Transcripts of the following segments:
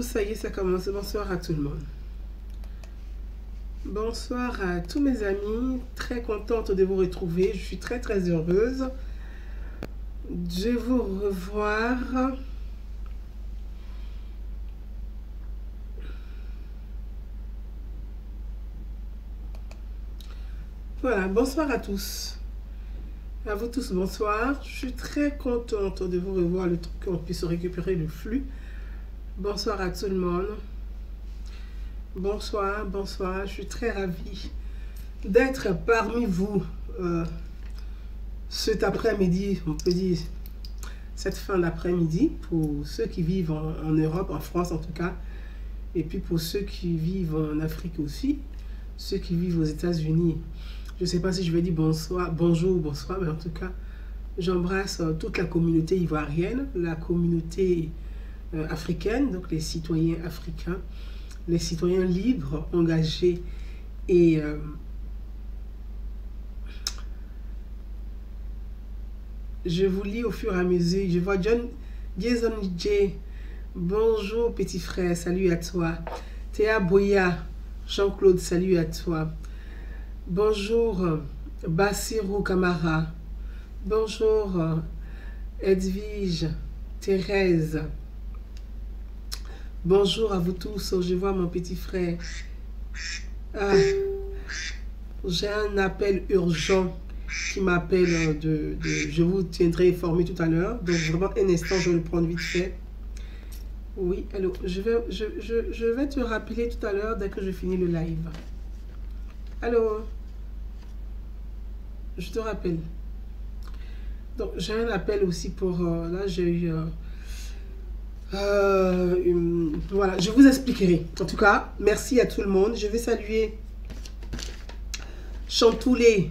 ça y est, ça commence. Bonsoir à tout le monde. Bonsoir à tous mes amis. Très contente de vous retrouver. Je suis très très heureuse de vous revoir. Voilà, bonsoir à tous. À vous tous, bonsoir. Je suis très contente de vous revoir, le temps qu'on puisse récupérer le flux. Bonsoir à tout le monde. Bonsoir, bonsoir. Je suis très ravie d'être parmi vous euh, cet après-midi, on peut dire cette fin d'après-midi, pour ceux qui vivent en, Europe, en France en tout cas, et puis pour ceux qui vivent en Afrique aussi, ceux qui vivent aux États-Unis. Je ne sais pas si je vais dire bonsoir, bonjour, bonsoir, mais en tout cas, j'embrasse euh, toute la communauté ivoirienne, la communauté euh, donc les citoyens africains, les citoyens libres, engagés et euh, je vous lis au fur et à mesure. Je vois John Jason J. Bonjour petit frère, salut à toi. Théa Boya, Jean-Claude, salut à toi. Bonjour Bassirou Camara. Bonjour Edwige, Thérèse. Bonjour à vous tous. Je vois mon petit frère. Ah, J'ai un appel urgent qui m'appelle de, Je vous tiendrai informé tout à l'heure. Donc vraiment un instant, je vais le prendre vite fait. Oui, alors je vais, je, je, je vais te rappeler tout à l'heure dès que je finis le live. Allô? Je te rappelle. Donc, j'ai un appel aussi pour... Euh, là, j'ai eu... Euh, euh, une- voilà, je vous expliquerai. En tout cas, merci à tout le monde. Je vais saluer Chantoulé.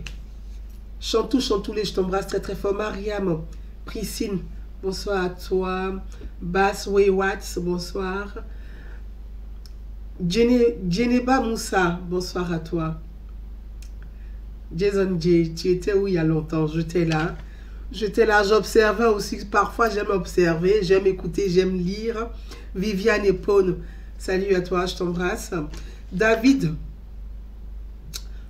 Chantou, Chantoulé, je t'embrasse très très fort. Mariam, Priscine, bonsoir à toi. Bass Watts, bonsoir. Djene- Djeneba Moussa, bonsoir à toi. Jason J, tu étais où il y a longtemps? J'étais là. J'étais là, j'observais aussi. Parfois, j'aime observer, j'aime écouter, j'aime lire. Viviane Epone, salut à toi, je t'embrasse. David,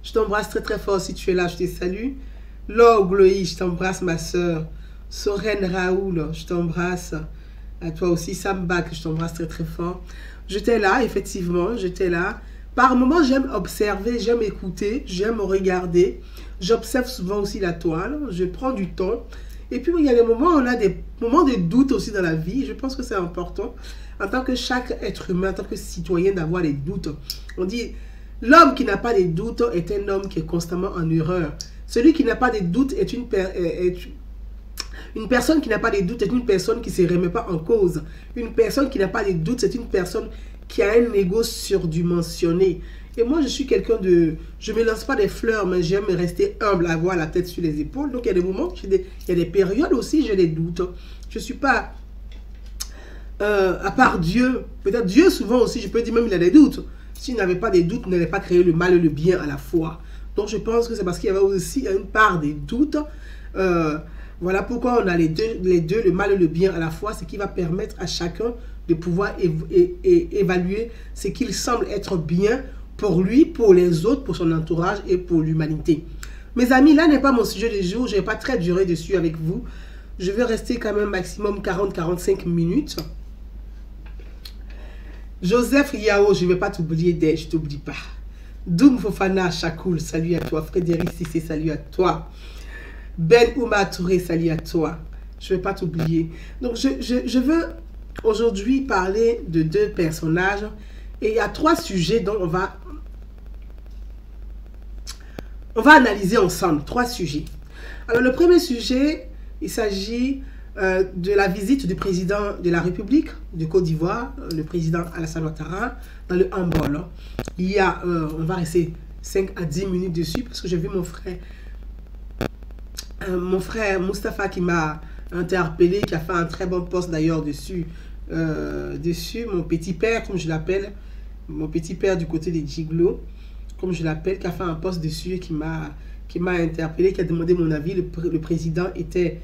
je t'embrasse très très fort si tu es là, je te salue. Laure Gloï, je t'embrasse ma soeur. Soren Raoul, je t'embrasse. À toi aussi, Sam Bach, je t'embrasse très très fort. J'étais là, effectivement, j'étais là. Par moments, j'aime observer, j'aime écouter, j'aime regarder. J'observe souvent aussi la toile, je prends du temps. Et puis, il y a des moments, on a des moments de doute aussi dans la vie. Je pense que c'est important, en tant que chaque être humain, en tant que citoyen, d'avoir des doutes. On dit, l'homme qui n'a pas de doutes est un homme qui est constamment en erreur. Celui qui n'a pas de doutes est une, une personne qui n'a pas de doutes est une personne qui ne se remet pas en cause. Une personne qui n'a pas de doutes, c'est une personne qui a un ego surdimensionné. Et moi, je suis quelqu'un de... Je ne me lance pas des fleurs, mais j'aime rester humble, avoir la tête sur les épaules. Donc, il y a des moments, il y a des périodes aussi, j'ai des doutes. Je ne suis pas... euh, à part Dieu, peut-être Dieu souvent aussi, je peux dire même il a des doutes. S'il n'avait pas des doutes, il n'allait pas créer le mal et le bien à la fois. Donc je pense que c'est parce qu'il y avait aussi une part des doutes. Euh, voilà pourquoi on a les deux, les deux, le mal et le bien à la fois, ce qui va permettre à chacun de pouvoir évaluer ce qu'il semble être bien pour lui, pour les autres, pour son entourage et pour l'humanité. Mes amis, là n'est pas mon sujet du jour, je ne vais pas très durer dessus avec vous. Je vais rester quand même maximum 40-45 minutes. Joseph Yao, je ne vais pas t'oublier, Dej, je t'oublie pas. Doum Fofana Chakoul, salut à toi. Frédéric Sissé, salut à toi. Ben Ouma Touré, salut à toi. Je ne vais pas t'oublier. Donc, je- je veux aujourd'hui parler de deux personnages. Et il y a trois sujets dont on va, on va analyser ensemble. Trois sujets. Alors, le premier sujet, il s'agit euh, de la visite du président de la République de Côte d'Ivoire, euh, le président Alassane Ouattara, dans le handball. hein. Il y a, euh, on va rester 5 à 10 minutes dessus parce que j'ai vu mon frère, mon frère Mustapha qui m'a interpellé, qui a fait un très bon post d'ailleurs dessus, dessus, mon petit père, comme je l'appelle, mon petit père du côté des Giglo, comme je l'appelle, qui a fait un post dessus et qui m'a interpellé, qui a demandé mon avis. Le, pr- le président était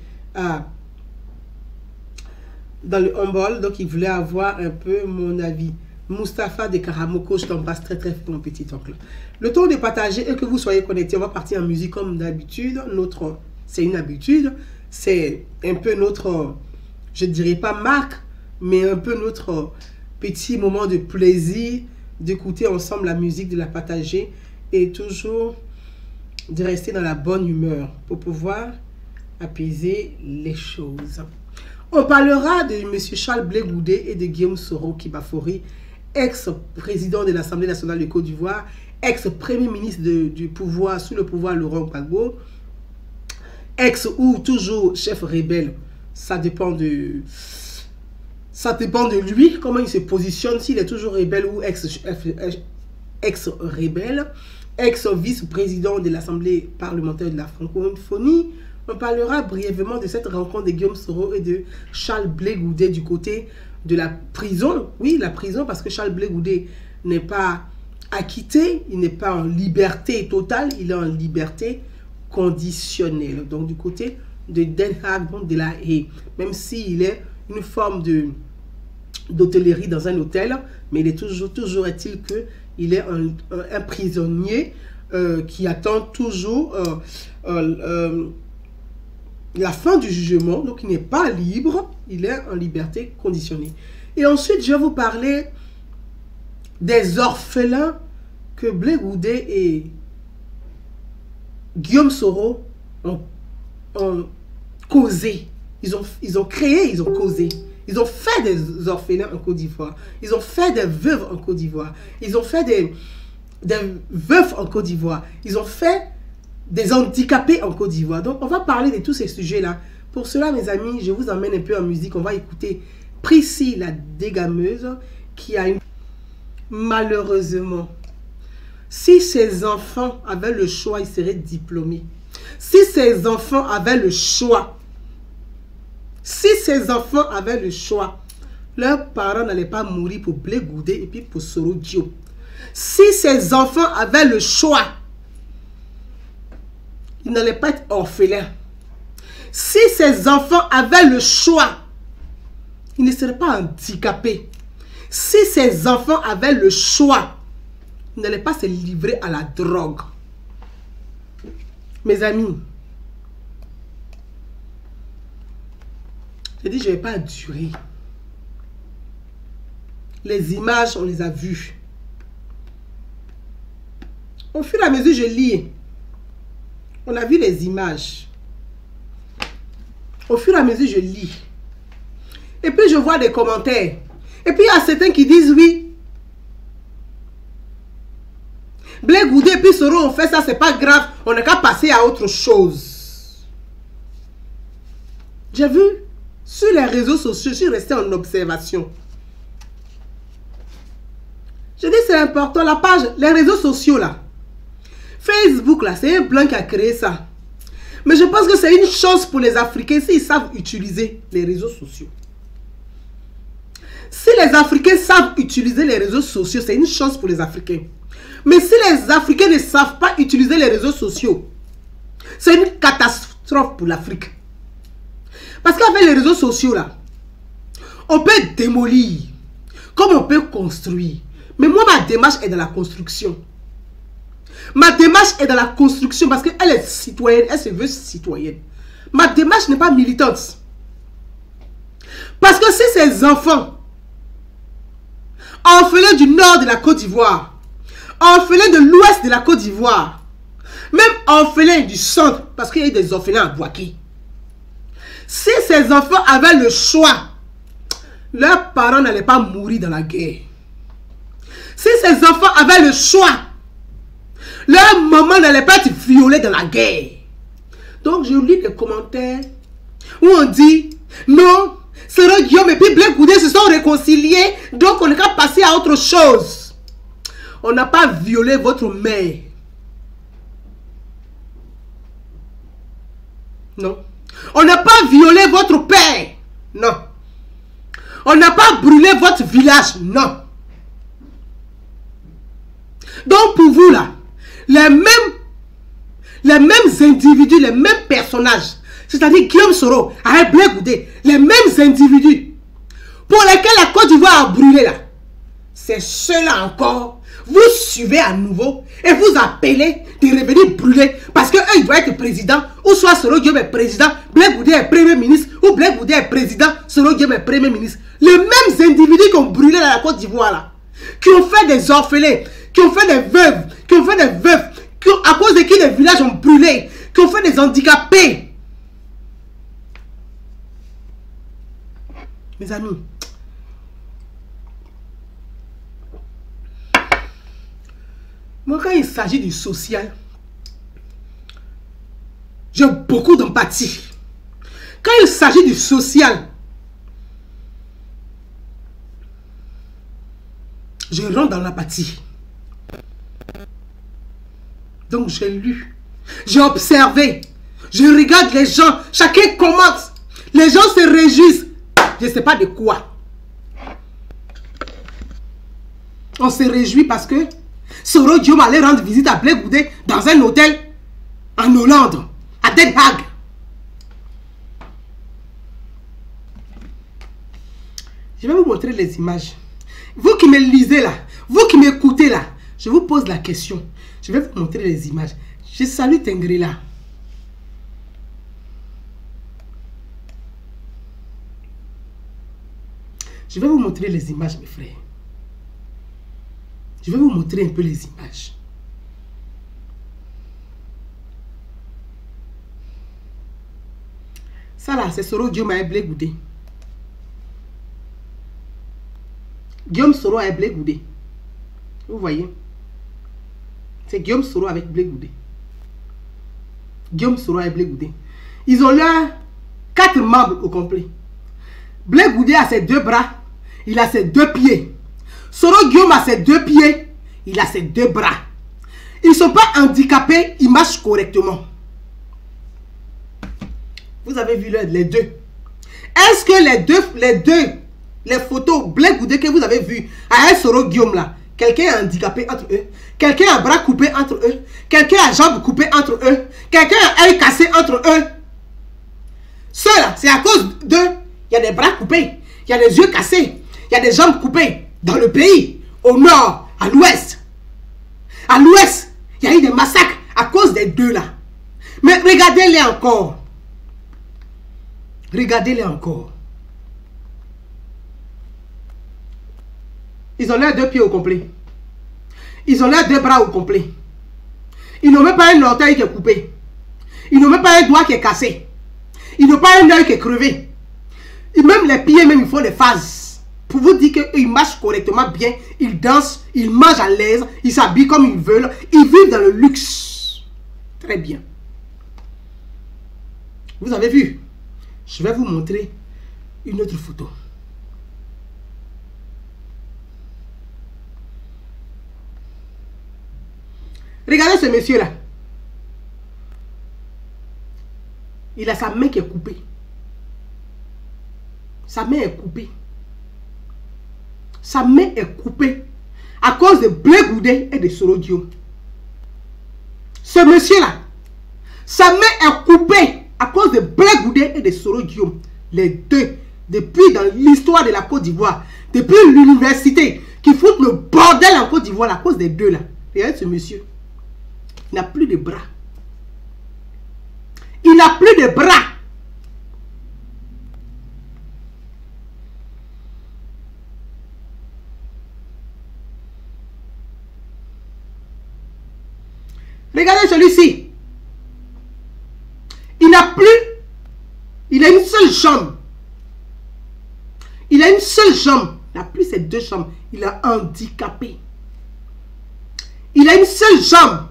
dans le handball, donc il voulait avoir un peu mon avis. Mustapha de Karamoko, je t'embrasse très très fort, mon petit oncle. Le temps de partager et que vous soyez connectés. On va partir en musique comme d'habitude. Notre, c'est une habitude. C'est un peu notre, je ne dirais pas marque, mais un peu notre petit moment de plaisir d'écouter ensemble la musique, de la partager et toujours de rester dans la bonne humeur pour pouvoir apaiser les choses. On parlera de M. Charles Blé Goudet et de Guillaume Soro Kibafori, ex-président de l'Assemblée nationale de Côte d'Ivoire, ex-premier ministre du pouvoir, sous le pouvoir Laurent Gbagbo, ex ou toujours chef rebelle. Ça dépend de... Ça dépend de lui, comment il se positionne, s'il est toujours rebelle ou ex-rebelle, ex-vice-président de l'Assemblée parlementaire de la francophonie, on parlera brièvement de cette rencontre de Guillaume Soro et de Charles Blé Goudet du côté de la prison. Oui, la prison, parce que Charles Blé Goudet n'est pas acquitté, il n'est pas en liberté totale, il est en liberté conditionnelle. Donc, du côté de Den Haag, de la Haye, même s'il est une forme de d'hôtellerie dans un hôtel, mais il est toujours, toujours est-il qu'il est un, prisonnier euh, qui attend toujours euh, euh, la fin du jugement, donc il n'est pas libre, il est en liberté conditionnée. Et ensuite, je vais vous parler des orphelins que Blé Goudet et Guillaume Soro ont, causé. Ils ont, ils ont créé, ils ont causé. Ils ont fait des orphelins en Côte d'Ivoire. Ils ont fait des veuves en Côte d'Ivoire. Ils ont fait des, des veufs en Côte d'Ivoire. Ils ont fait des handicapés en Côte d'Ivoire. Donc, on va parler de tous ces sujets-là. Pour cela, mes amis, je vous emmène un peu en musique. On va écouter Priscille, la dégameuse, qui a une... Malheureusement, si ses enfants avaient le choix, ils seraient diplômés. Si ses enfants avaient le choix, si ses enfants avaient le choix, leurs parents n'allaient pas mourir pour Blé Goudé et puis pour Soro Dio. Si ses enfants avaient le choix, il n'allait pas être orphelin. Si ses enfants avaient le choix, il ne serait pas handicapé. Si ses enfants avaient le choix, il n'allait pas se livrer à la drogue. Mes amis, j'ai dit, je ne vais pas durer. Les images, on les a vues. Au fur et à mesure, je lis. On a vu les images. Au fur et à mesure, je lis. Et puis, je vois des commentaires. Et puis, il y a certains qui disent oui. Blé Goudé puis Soro on fait ça, c'est pas grave. On n'a qu'à passer à autre chose. J'ai vu sur les réseaux sociaux, je suis resté en observation. Je dis c'est important, la page, les réseaux sociaux là. Facebook, là, c'est un blanc qui a créé ça. Mais je pense que c'est une chance pour les Africains s'ils savent utiliser les réseaux sociaux. Si les Africains savent utiliser les réseaux sociaux, c'est une chance pour les Africains. Mais si les Africains ne savent pas utiliser les réseaux sociaux, c'est une catastrophe pour l'Afrique. Parce qu'avec les réseaux sociaux, là, on peut démolir, comme on peut construire. Mais moi, ma démarche est dans la construction. Ma démarche est dans la construction parce qu'elle est citoyenne, elle se veut citoyenne. Ma démarche n'est pas militante. Parce que si ces enfants, orphelins du nord de la Côte d'Ivoire, orphelins de l'ouest de la Côte d'Ivoire, même orphelins du centre, parce qu'il y a des orphelins à Boaké, si ces enfants avaient le choix, leurs parents n'allaient pas mourir dans la guerre. Si ces enfants avaient le choix, leur maman n'allait pas être violée dans la guerre. Donc, je lis des commentaires où on dit, non, Sœur Guillaume et puis Blé se sont réconciliés, donc on n'est qu'à passer à autre chose. On n'a pas violé votre mère. Non. On n'a pas violé votre père. Non. On n'a pas brûlé votre village. Non. Donc pour vous là, les mêmes, les mêmes individus, les mêmes personnages, c'est-à-dire Guillaume Soro, Blé Goudé, les mêmes individus pour lesquels la Côte d'Ivoire a brûlé là, c'est ceux-là encore, vous suivez à nouveau et vous appelez de revenir brûler parce qu'eux, ils doivent être président, ou soit Soro Diop est président, Blaise Goudé est premier ministre, ou Blaise Goudé est président, Soro Diop est premier ministre. Les mêmes individus qui ont brûlé la Côte d'Ivoire là, qui ont fait des orphelins, qui ont fait des veuves, qui ont fait des veufs, à cause de qui les villages ont brûlé, qui ont fait des handicapés. Mes amis, moi quand il s'agit du social, j'ai beaucoup d'empathie. Quand il s'agit du social, je rentre dans l'apathie. Donc j'ai lu, j'ai observé, je regarde les gens, chacun commente, les gens se réjouissent. Je ne sais pas de quoi. On se réjouit parce que Soro Diom allait rendre visite à Blé dans un hôtel en Hollande, à Den Haag. Je vais vous montrer les images. Vous qui me lisez là, vous qui m'écoutez là, je vous pose la question. Je vais vous montrer les images. Je salue Tengrela. Je vais vous montrer les images, mes frères. Je vais vous montrer un peu les images. Ça là, c'est Soro Guillaume à Blé Goudé. Guillaume Soro à Blé Goudé. Vous voyez? C'est Guillaume Soro avec Blé Goudé. Guillaume Soro et Blé Goudé. Ils ont là quatre membres au complet. Blé Goudé a ses deux bras, il a ses deux pieds. Soro Guillaume a ses deux pieds, il a ses deux bras. Ils ne sont pas handicapés, ils marchent correctement. Vous avez vu les deux. Est-ce que les deux, les deux, les photos Blé Goudé que vous avez vues à Soro Guillaume là, quelqu'un est handicapé entre eux, quelqu'un a bras coupé entre eux, quelqu'un a jambes coupées entre eux, quelqu'un a œil cassé entre eux. Cela, c'est à cause d'eux. Il y a des bras coupés, il y a des yeux cassés, il y a des jambes coupées dans le pays, au nord, à l'ouest. À l'ouest, il y a eu des massacres à cause des deux là. Mais regardez-les encore. Regardez-les encore. Ils ont l'air deux pieds au complet. Ils ont l'air deux bras au complet. Ils n'ont même pas un orteil qui est coupé. Ils n'ont même pas un doigt qui est cassé. Ils n'ont pas un œil qui est crevé. Même les pieds, même, il faut les phases. Pour vous dire qu'ils marchent correctement bien. Ils dansent, ils mangent à l'aise, ils s'habillent comme ils veulent. Ils vivent dans le luxe. Très bien. Vous avez vu? Je vais vous montrer une autre photo. Regardez ce monsieur-là. Il a sa main qui est coupée. Sa main est coupée. Sa main est coupée à cause de blé goudé et de sorodium. Ce monsieur-là, sa main est coupée à cause de blé goudé et de sorodium. Les deux, depuis dans l'histoire de la Côte d'Ivoire, depuis l'université, qui foutent le bordel en Côte d'Ivoire à cause des deux là. Regardez ce monsieur. Il n'a plus de bras. Il n'a plus de bras. Regardez celui-ci. Il n'a plus. Il a une seule jambe. Il a une seule jambe. Il n'a plus ses deux jambes. Il a handicapé. Il a une seule jambe.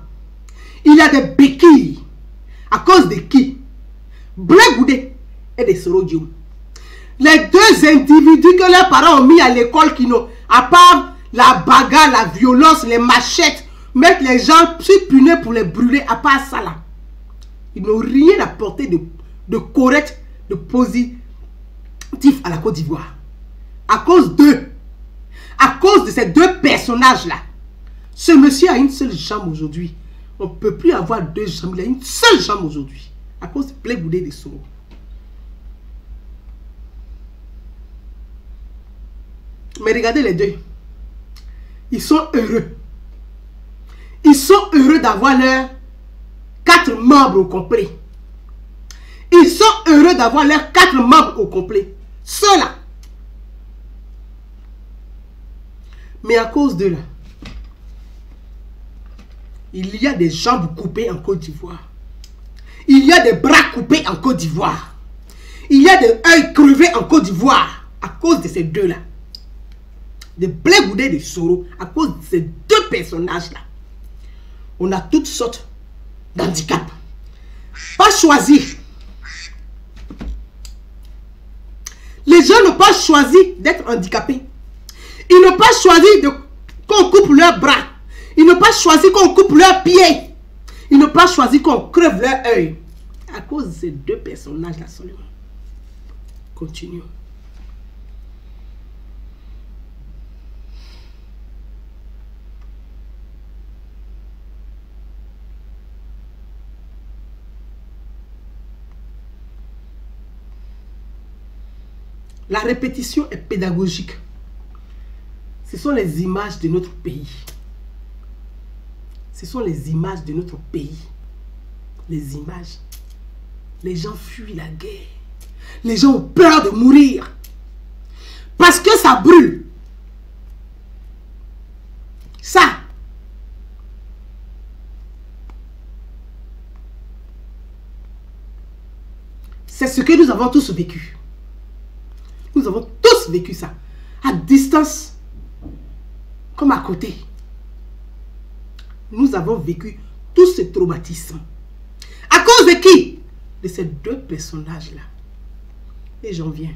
Il a des béquilles. À cause de qui? Blé et des Sorodium. Les deux individus que leurs parents ont mis à l'école qui n'ont, à part la bagarre, la violence, les machettes, mettre les gens punés pour les brûler, à part ça là. Ils n'ont rien apporté de, de correct, de positif à la Côte d'Ivoire. À cause d'eux. À cause de ces deux personnages-là. Ce monsieur a une seule jambe aujourd'hui. On ne peut plus avoir deux jambes. Il a une seule jambe aujourd'hui. À cause du plein boudé des sauts. Mais regardez les deux. Ils sont heureux. Ils sont heureux d'avoir leurs quatre membres au complet. Ils sont heureux d'avoir leurs quatre membres au complet. Ceux-là. Mais à cause de là, il y a des jambes coupées en Côte d'Ivoire. Il y a des bras coupés en Côte d'Ivoire. Il y a des yeux crevés en Côte d'Ivoire à cause de ces deux-là. De Blé et de Soro, à cause de ces deux personnages-là. On a toutes sortes d'handicaps. Pas choisi. Les gens n'ont pas choisi d'être handicapés. Ils n'ont pas choisi qu'on coupe leurs bras. Ils n'ont pas choisi qu'on coupe leurs pieds. Ils n'ont pas choisi qu'on crève leur œil. À cause de ces deux personnages-là seulement. Continuons. La répétition est pédagogique. Ce sont les images de notre pays. Ce sont les images de notre pays. Les images. Les gens fuient la guerre. Les gens ont peur de mourir. Parce que ça brûle. Ça. C'est ce que nous avons tous vécu. Vécu ça. À distance, comme à côté. Nous avons vécu tout ce traumatisme. À cause de qui? De ces deux personnages-là. Et j'en viens.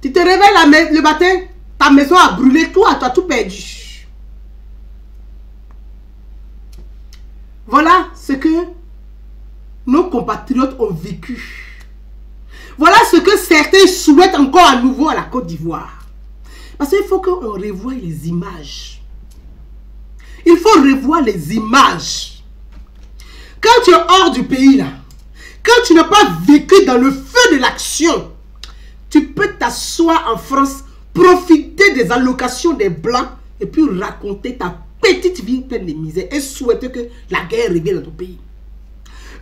Tu te réveilles le matin, ta maison a brûlé, toi, tu as tout perdu. Voilà ce que nos compatriotes ont vécu. Voilà ce que certains souhaitent encore à nouveau à la Côte d'Ivoire. Parce qu'il faut qu'on revoie les images. Il faut revoir les images. Quand tu es hors du pays, quand tu n'as pas vécu dans le feu de l'action, tu peux t'asseoir en France, profiter des allocations des Blancs et puis raconter ta petite vie pleine de misère et souhaiter que la guerre revienne dans ton pays.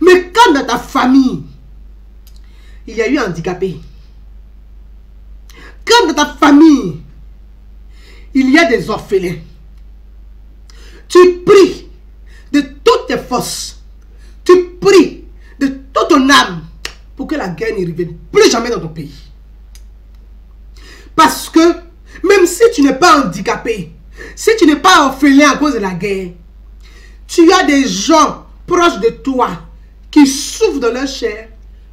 Mais quand dans ta famille, il y a eu un handicapé, quand dans ta famille, il y a des orphelins, tu pries de toutes tes forces, tu pries de toute ton âme pour que la guerre ne revienne plus jamais dans ton pays. Parce que même si tu n'es pas handicapé, si tu n'es pas orphelin à cause de la guerre, tu as des gens proches de toi qui souffrent de leur chair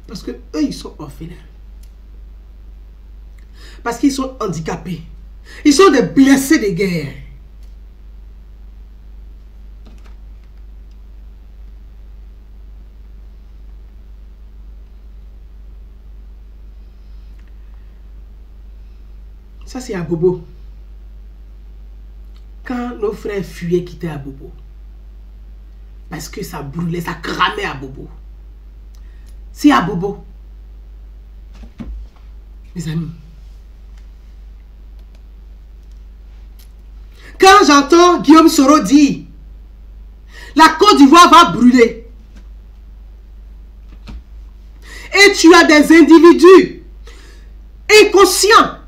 parce que eux ils sont orphelins. Parce qu'ils sont handicapés. Ils sont des blessés de guerre. Ça, c'est à Bobo. Quand nos frères fuyaient, quittaient à Bobo. Parce que ça brûlait, ça cramait à Bobo. C'est à Bobo. Mes amis. Quand j'entends Guillaume Soro dire la Côte d'Ivoire va brûler. Et tu as des individus inconscients.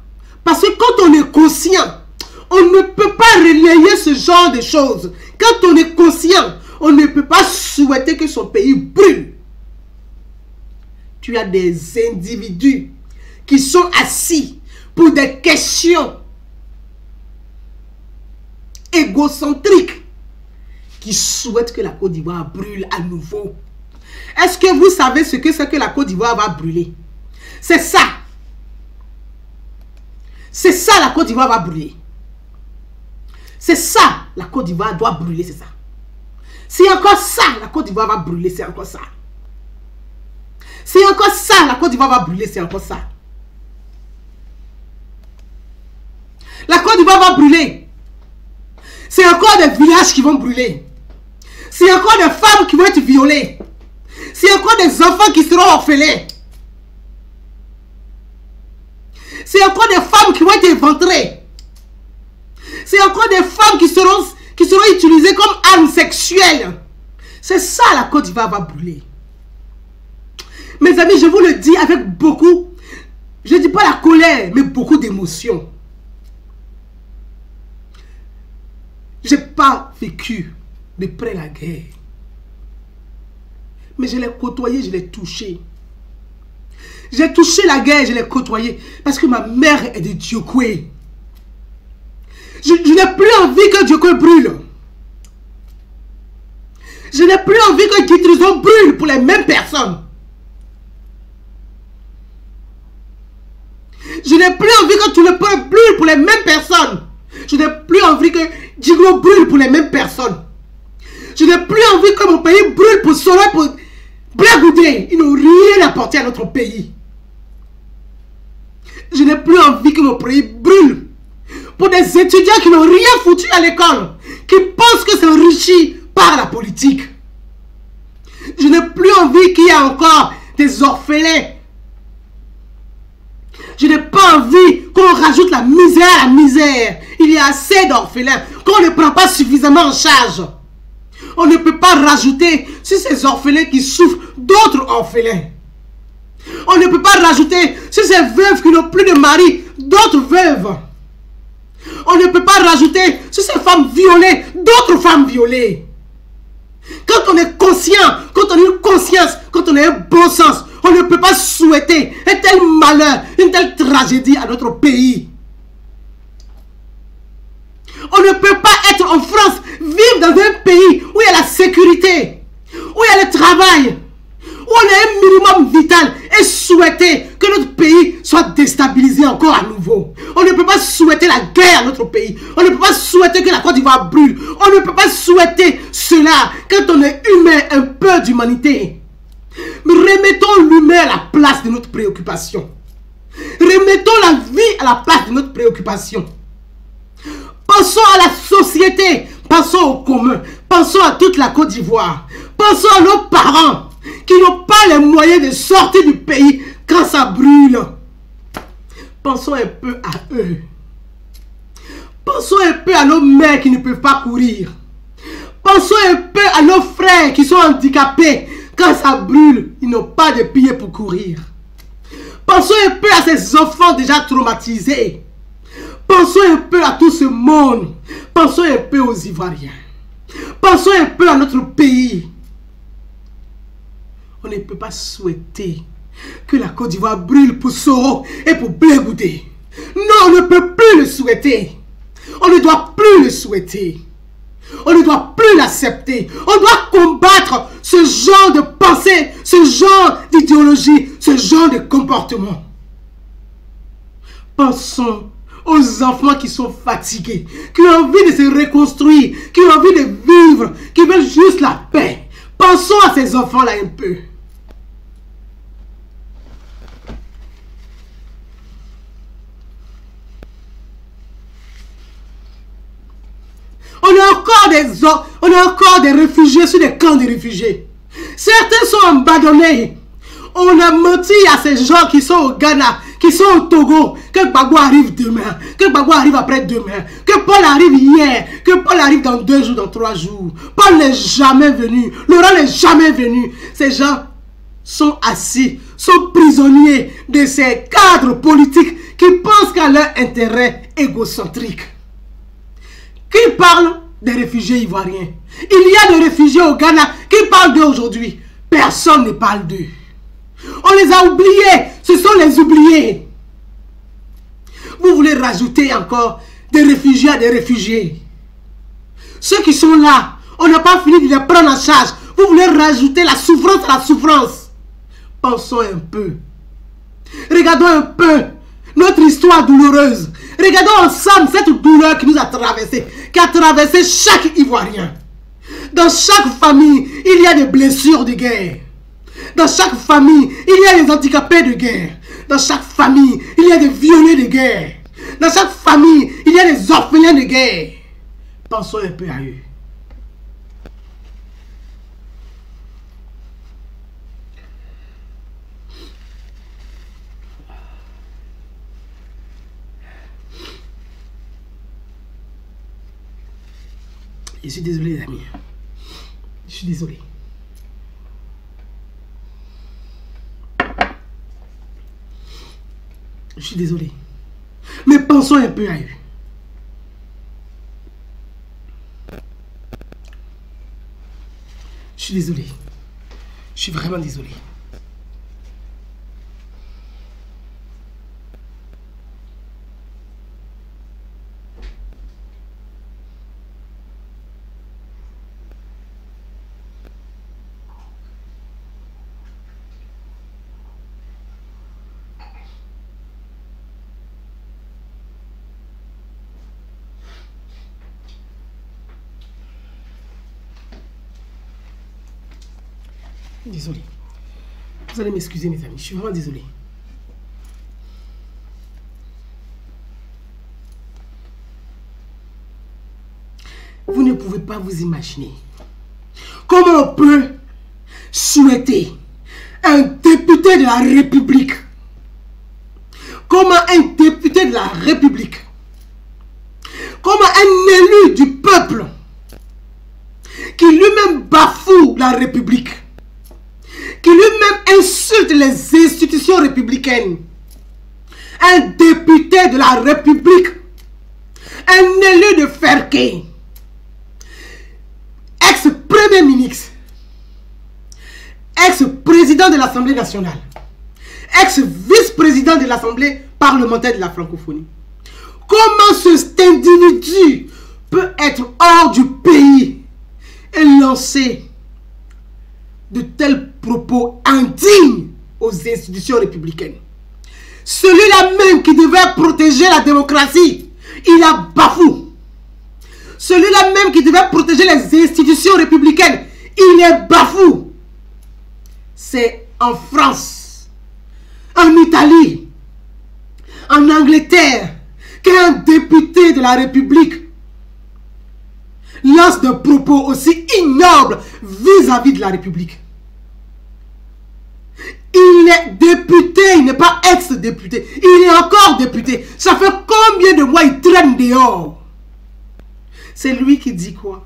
Parce que quand on est conscient, on ne peut pas relayer ce genre de choses. Quand on est conscient, on ne peut pas souhaiter que son pays brûle. Tu as des individus qui sont assis pour des questions égocentriques qui souhaitent que la Côte d'Ivoire brûle à nouveau. Est-ce que vous savez ce que c'est que la Côte d'Ivoire va brûler? C'est ça. C'est ça la Côte d'Ivoire va brûler. C'est ça la Côte d'Ivoire doit brûler, c'est ça. C'est encore ça la Côte d'Ivoire va brûler, c'est encore ça. C'est encore ça la Côte d'Ivoire va brûler, c'est encore ça. La Côte d'Ivoire va brûler. C'est encore des villages qui vont brûler. C'est encore des femmes qui vont être violées. C'est encore des enfants qui seront orphelins. C'est encore des femmes qui vont être éventrées. C'est encore des femmes qui seront, qui seront utilisées comme armes sexuelles. C'est ça la Côte d'Ivoire va brûler. Mes amis, je vous le dis avec beaucoup, je ne dis pas la colère, mais beaucoup d'émotion. Je n'ai pas vécu de près la guerre. Mais je l'ai côtoyé, je l'ai touché. J'ai touché la guerre, je l'ai côtoyé. Parce que ma mère est de Diokwe. Je, n'ai plus envie que Diokwe brûle. Je n'ai plus envie que Guitrison brûle pour les mêmes personnes. Je n'ai plus envie que tout le peuple brûle pour les mêmes personnes. Je n'ai plus envie que Djiglo brûle pour les mêmes personnes. Je n'ai plus envie que mon pays brûle pour Sora, pour Blagoudé. Ils n'ont rien apporté à notre pays. Je n'ai plus envie que mon pays brûle pour des étudiants qui n'ont rien foutu à l'école, qui pensent que c'est enrichi par la politique. Je n'ai plus envie qu'il y ait encore des orphelins. Je n'ai pas envie qu'on rajoute la misère à la misère. Il y a assez d'orphelins qu'on ne prend pas suffisamment en charge. On ne peut pas rajouter sur ces orphelins qui souffrent d'autres orphelins. On ne peut pas rajouter sur ces veuves qui n'ont plus de mari d'autres veuves. On ne peut pas rajouter sur ces femmes violées d'autres femmes violées. Quand on est conscient, quand on a une conscience, quand on a un bon sens, on ne peut pas souhaiter un tel malheur, une telle tragédie à notre pays. On ne peut pas être en France, vivre dans un pays où il y a la sécurité, où il y a le travail, on a un minimum vital et souhaiter que notre pays soit déstabilisé encore à nouveau. On ne peut pas souhaiter la guerre à notre pays. On ne peut pas souhaiter que la Côte d'Ivoire brûle. On ne peut pas souhaiter cela quand on est humain, un peu d'humanité. Remettons l'humain à la place de notre préoccupation. Remettons la vie à la place de notre préoccupation. Pensons à la société. Pensons au commun. Pensons à toute la Côte d'Ivoire. Pensons à nos parents qui n'ont pas les moyens de sortir du pays quand ça brûle. Pensons un peu à eux. Pensons un peu à nos mères qui ne peuvent pas courir. Pensons un peu à nos frères qui sont handicapés. Quand ça brûle, ils n'ont pas de billets pour courir. Pensons un peu à ces enfants déjà traumatisés. Pensons un peu à tout ce monde. Pensons un peu aux Ivoiriens. Pensons un peu à notre pays. On ne peut pas souhaiter que la Côte d'Ivoire brûle pour Soro et pour Blégoudé. Non, on ne peut plus le souhaiter. On ne doit plus le souhaiter. On ne doit plus l'accepter. On doit combattre ce genre de pensée, ce genre d'idéologie, ce genre de comportement. Pensons aux enfants qui sont fatigués, qui ont envie de se reconstruire, qui ont envie de vivre, qui veulent juste la paix. Pensons à ces enfants-là un peu. On a encore des, encore des réfugiés sur des camps de réfugiés. Certains sont abandonnés. On a menti à ces gens qui sont au Ghana, qui sont au Togo, que Bagou arrive demain, que Bagou arrive après-demain, que Paul arrive hier, que Paul arrive dans deux jours, dans trois jours. Paul n'est jamais venu, Laurent n'est jamais venu. Ces gens sont assis, sont prisonniers de ces cadres politiques qui pensent qu'à leur intérêt égocentrique. Qui parle des réfugiés ivoiriens Il y a des réfugiés au Ghana qui parlent d'eux aujourd'hui. Personne ne parle d'eux. On les a oubliés. Ce sont les oubliés. Vous voulez rajouter encore des réfugiés à des réfugiés. Ceux qui sont là, on n'a pas fini de les prendre en charge. Vous voulez rajouter la souffrance à la souffrance. Pensons un peu. Regardons un peu notre histoire douloureuse. Regardons ensemble cette douleur qui nous a traversé, qui a traversé chaque Ivoirien. Dans chaque famille, il y a des blessures de guerre. Dans chaque famille, il y a des handicapés de guerre. Dans chaque famille, il y a des violets de guerre. Dans chaque famille, il y a des orphelins de guerre. Pensons un peu à eux. Je suis désolé, les amis. Je suis désolé. Je suis désolé. Mais pensons un peu à eux. Je suis désolé. Je suis vraiment. Désolé. Vous allez m'excuser, mes amis. Je suis vraiment désolé. Vous ne pouvez pas vous imaginer comment on peut souhaiter un député de la République, comment un député de la République, comment un élu du peuple qui lui-même bafoue la République, les institutions républicaines. Un député de la République, un élu de Ferke, ex-premier ministre, ex-président de l'Assemblée nationale, ex-vice-président de l'Assemblée parlementaire de la francophonie. Comment ce individu peut être hors du pays et lancer de tels propos indignes? Aux institutions républicaines. Celui-là même qui devait protéger la démocratie, il a bafoué. Celui-là même qui devait protéger les institutions républicaines, il est bafou. C'est en France, en Italie, en Angleterre, qu'un député de la République lance des propos aussi ignobles vis-à-vis de la République. Il est député, il n'est pas ex-député. Il est encore député. Ça fait combien de mois il traîne dehors? C'est lui qui dit quoi?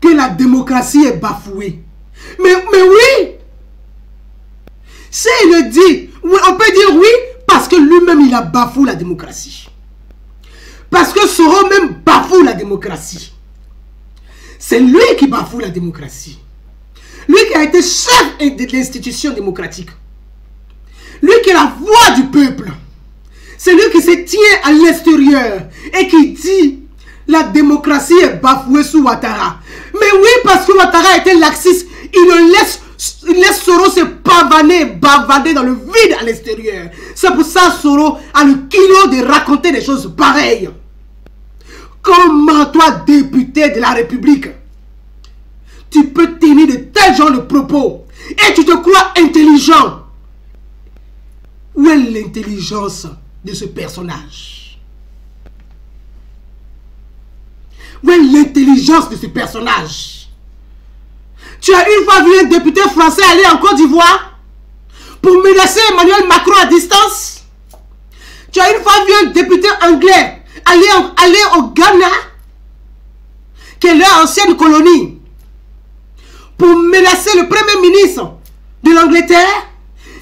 Que la démocratie est bafouée. Mais, oui S'il le dit, on peut dire oui parce que lui-même il a bafoué la démocratie. Parce que Soro même bafoue la démocratie. C'est lui qui bafoue la démocratie. Lui qui a été chef de l'institution démocratique. Lui qui est la voix du peuple. C'est lui qui se tient à l'extérieur et qui dit la démocratie est bafouée sous Ouattara. Mais oui, parce que Ouattara était laxiste, il laisse Soro se pavaner, bavader dans le vide à l'extérieur. C'est pour ça Soro a le kilo de raconter des choses pareilles. Comment toi, député de la République, tu peux tenir de tels genre de propos. Et tu te crois intelligent. Où est l'intelligence de ce personnage? Où est l'intelligence de ce personnage? Tu as une fois vu un député français aller en Côte d'Ivoire pour menacer Emmanuel Macron à distance? Tu as une fois vu un député anglais aller, aller au Ghana, qui est leur ancienne colonie, pour menacer le premier ministre de l'Angleterre.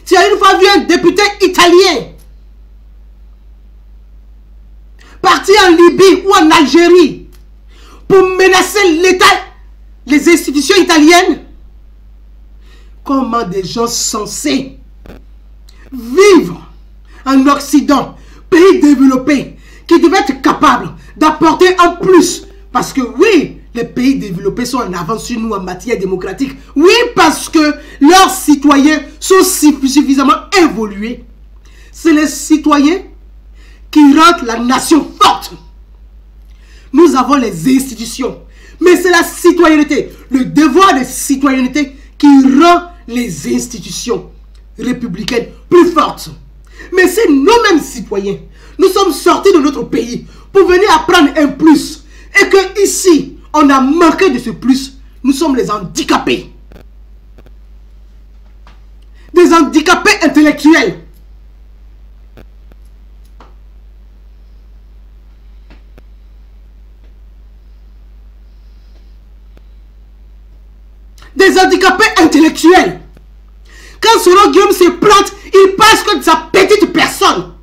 Tu as une fois vu un député italien partir en Libye ou en Algérie pour menacer l'État, les institutions italiennes? Comment des gens censés vivre en Occident, pays développé, qui devaient être capables d'apporter un plus? Parce que oui, les pays développés sont en avance sur nous en matière démocratique. Oui, parce que leurs citoyens sont suffisamment évolués. C'est les citoyens qui rendent la nation forte. Nous avons les institutions. Mais c'est la citoyenneté, le devoir de citoyenneté qui rend les institutions républicaines plus fortes. Mais c'est nous-mêmes citoyens nous sommes sortis de notre pays pour venir apprendre un plus. Et que ici, on a manqué de ce plus. Nous sommes les handicapés. Des handicapés intellectuels. Des handicapés intellectuels. Quand Soro Guillaume se plante, il passe que sa petite personne.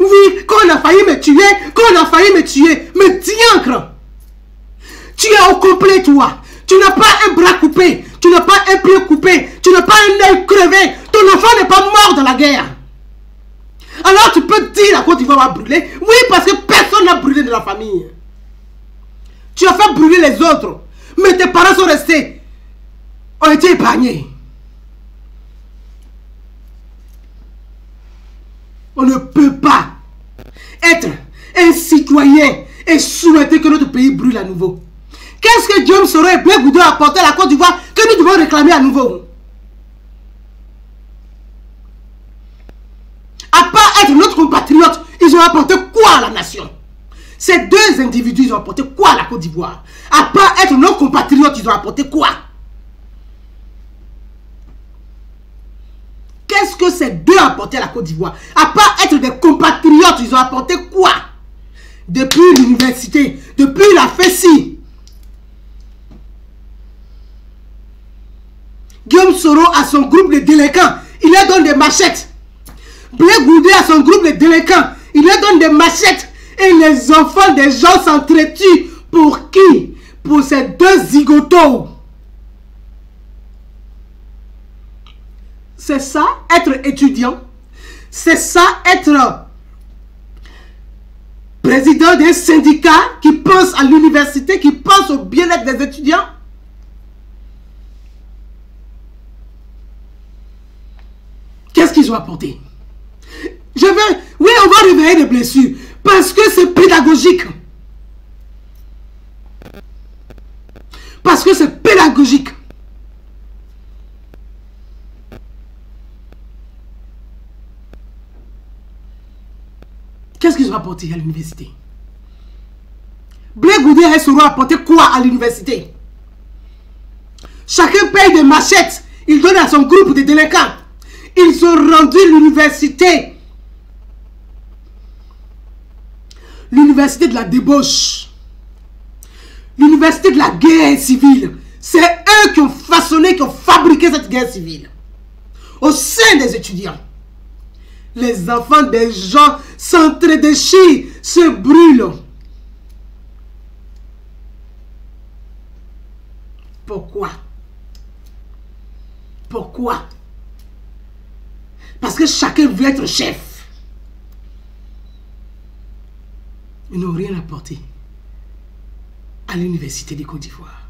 Oui, qu'on a failli me tuer, qu'on a failli me tuer, me diancre tu es au complet, toi. Tu n'as pas un bras coupé, tu n'as pas un pied coupé, tu n'as pas un œil crevé. Ton enfant n'est pas mort dans la guerre. Alors tu peux dire la Côte d'Ivoire va brûler. Oui, parce que personne n'a brûlé de la famille. Tu as fait brûler les autres. Mais tes parents sont restés. Ont été épargnés. On ne peut pas être un citoyen et souhaiter que notre pays brûle à nouveau. Qu'est-ce que Dieu Soro et Blé Goudou apporté à la Côte d'Ivoire que nous devons réclamer à nouveau? À part être notre compatriote, ils ont apporté quoi à la nation? Ces deux individus, ils ont apporté quoi à la Côte d'Ivoire? À part être nos compatriotes, ils ont apporté quoi? Qu'est-ce que ces deux ont apporté à la Côte d'Ivoire? À part être des compatriotes, ils ont apporté quoi? Depuis l'université, depuis la FESI. Guillaume Soro a son groupe de délinquants. Il leur donne des machettes. Blé Goudé a son groupe de délinquants. Il leur donne des machettes. Et les enfants des gens s'entretuent. Pour qui? Pour ces deux zigotos. C'est ça, être étudiant. C'est ça, être président d'un syndicat qui pense à l'université, qui pense au bien-être des étudiants. Qu'est-ce qu'ils ont apporté? Je vais... Oui, on va réveiller les blessures. Parce que c'est pédagogique. Parce que c'est pédagogique. Qu'est-ce qu'ils ont apporté à l'université? Blé Goudé et Soro apporté quoi à l'université? Chacun paye des machettes. Il donne à son groupe de délinquants. Ils ont rendu l'université. L'université de la débauche. L'université de la guerre civile. C'est eux qui ont façonné, qui ont fabriqué cette guerre civile. Au sein des étudiants. Les enfants des gens s'entredéchirent, se brûlent. Pourquoi? Pourquoi? Parce que chacun veut être chef. Ils n'ont rien apporté à l'université de Côte d'Ivoire.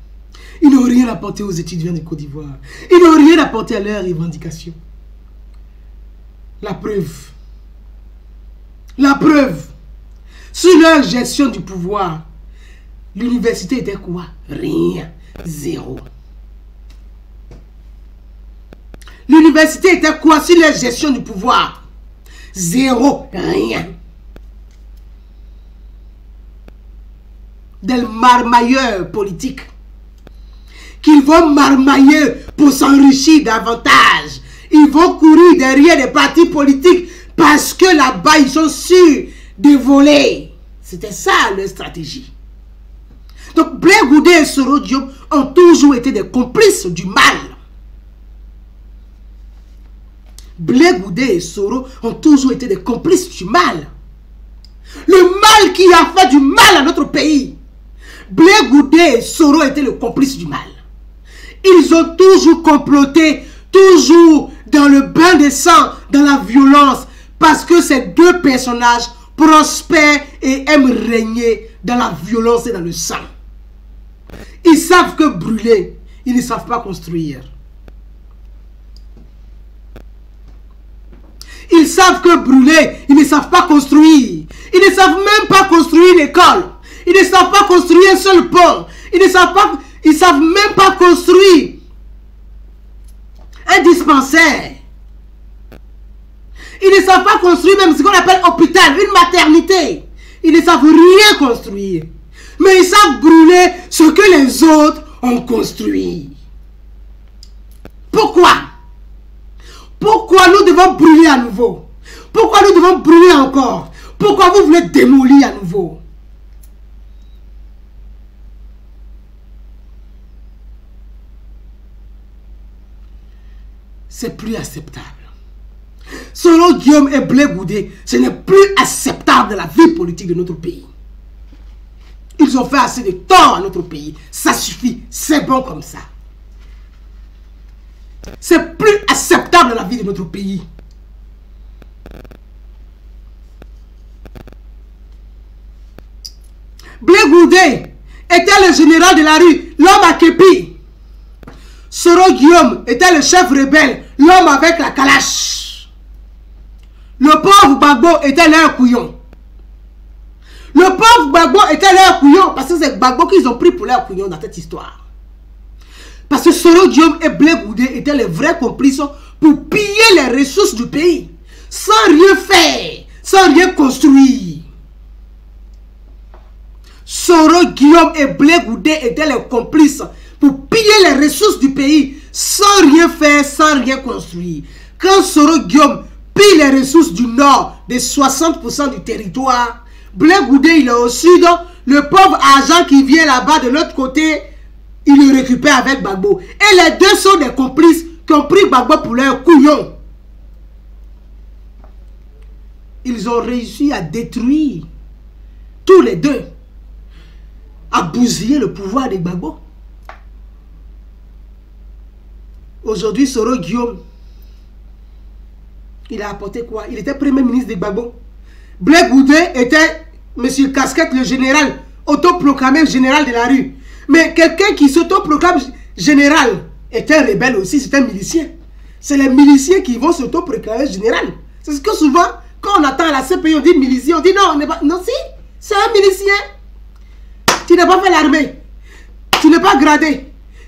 Ils n'ont rien apporté aux étudiants de Côte d'Ivoire. Ils n'ont rien apporté à leurs revendications. La preuve. La preuve. Sur leur gestion du pouvoir, l'université était quoi? Rien. Zéro. L'université était quoi sur leur gestion du pouvoir? Zéro. Rien. Des marmailleurs politiques qui vont marmailler pour s'enrichir davantage ils vont courir derrière les partis politiques parce que là-bas, ils sont sûrs de voler. C'était ça leur stratégie. Donc, Blair et Soro Diop ont toujours été des complices du mal. Blair Goudet et Soro ont toujours été des complices du mal. Le mal qui a fait du mal à notre pays. Blair Goudet et Soro étaient le complice du mal. Ils ont toujours comploté, toujours dans le bain de sang, dans la violence, parce que ces deux personnages prospèrent et aiment régner dans la violence et dans le sang. Ils savent que brûler, ils ne savent pas construire. Ils savent que brûler, ils ne savent pas construire. Ils ne savent même pas construire une école. Ils ne savent pas construire un seul pont. Ils ne savent pas, ils savent même pas construire un dispensaire. Ils ne savent pas construire même ce qu'on appelle hôpital, une maternité. Ils ne savent rien construire. Mais ils savent brûler ce que les autres ont construit. Pourquoi? Pourquoi nous devons brûler à nouveau? Pourquoi nous devons brûler encore? Pourquoi vous voulez démolir à nouveau? C'est plus acceptable. Selon Guillaume et Blé Goudé, ce n'est plus acceptable de la vie politique de notre pays. Ils ont fait assez de tort à notre pays. Ça suffit, c'est bon comme ça. C'est plus acceptable la vie de notre pays. Blé Goudé était le général de la rue, l'homme à képi. Soro Guillaume était le chef rebelle, l'homme avec la calache. Le pauvre Bagbo était leur couillon. Le pauvre Bagbo était leur couillon parce que c'est Bagbo qu'ils ont pris pour leur couillon dans cette histoire. Parce que Soro Guillaume et Blé Goudé étaient les vrais complices pour piller les ressources du pays. Sans rien faire, sans rien construire. Soro Guillaume et Blé Goudé étaient les complices pour piller les ressources du pays sans rien faire, sans rien construire. Quand Soro Guillaume pille les ressources du nord de 60% du territoire, Blé Goudé il est au sud, le pauvre argent qui vient là-bas de l'autre côté, il le récupère avec Bagbo. Et les deux sont des complices qui ont pris Bagbo pour leur couillon. Ils ont réussi à détruire tous les deux, à bousiller le pouvoir de Bagbo. Aujourd'hui, Soro Guillaume, il a apporté quoi? Il était premier ministre de Gbagbo. Blé Goudé était Monsieur Casquette, le général, autoproclamé général de la rue. Mais quelqu'un qui s'autoproclame général est un rebelle aussi, c'est un milicien. C'est les miliciens qui vont s'autoproclamer général. C'est ce que souvent, quand on attend à la CPI, on dit milicien, on dit non, on n'est pas... Non, si, c'est un milicien. Tu n'as pas fait l'armée. Tu n'es pas gradé.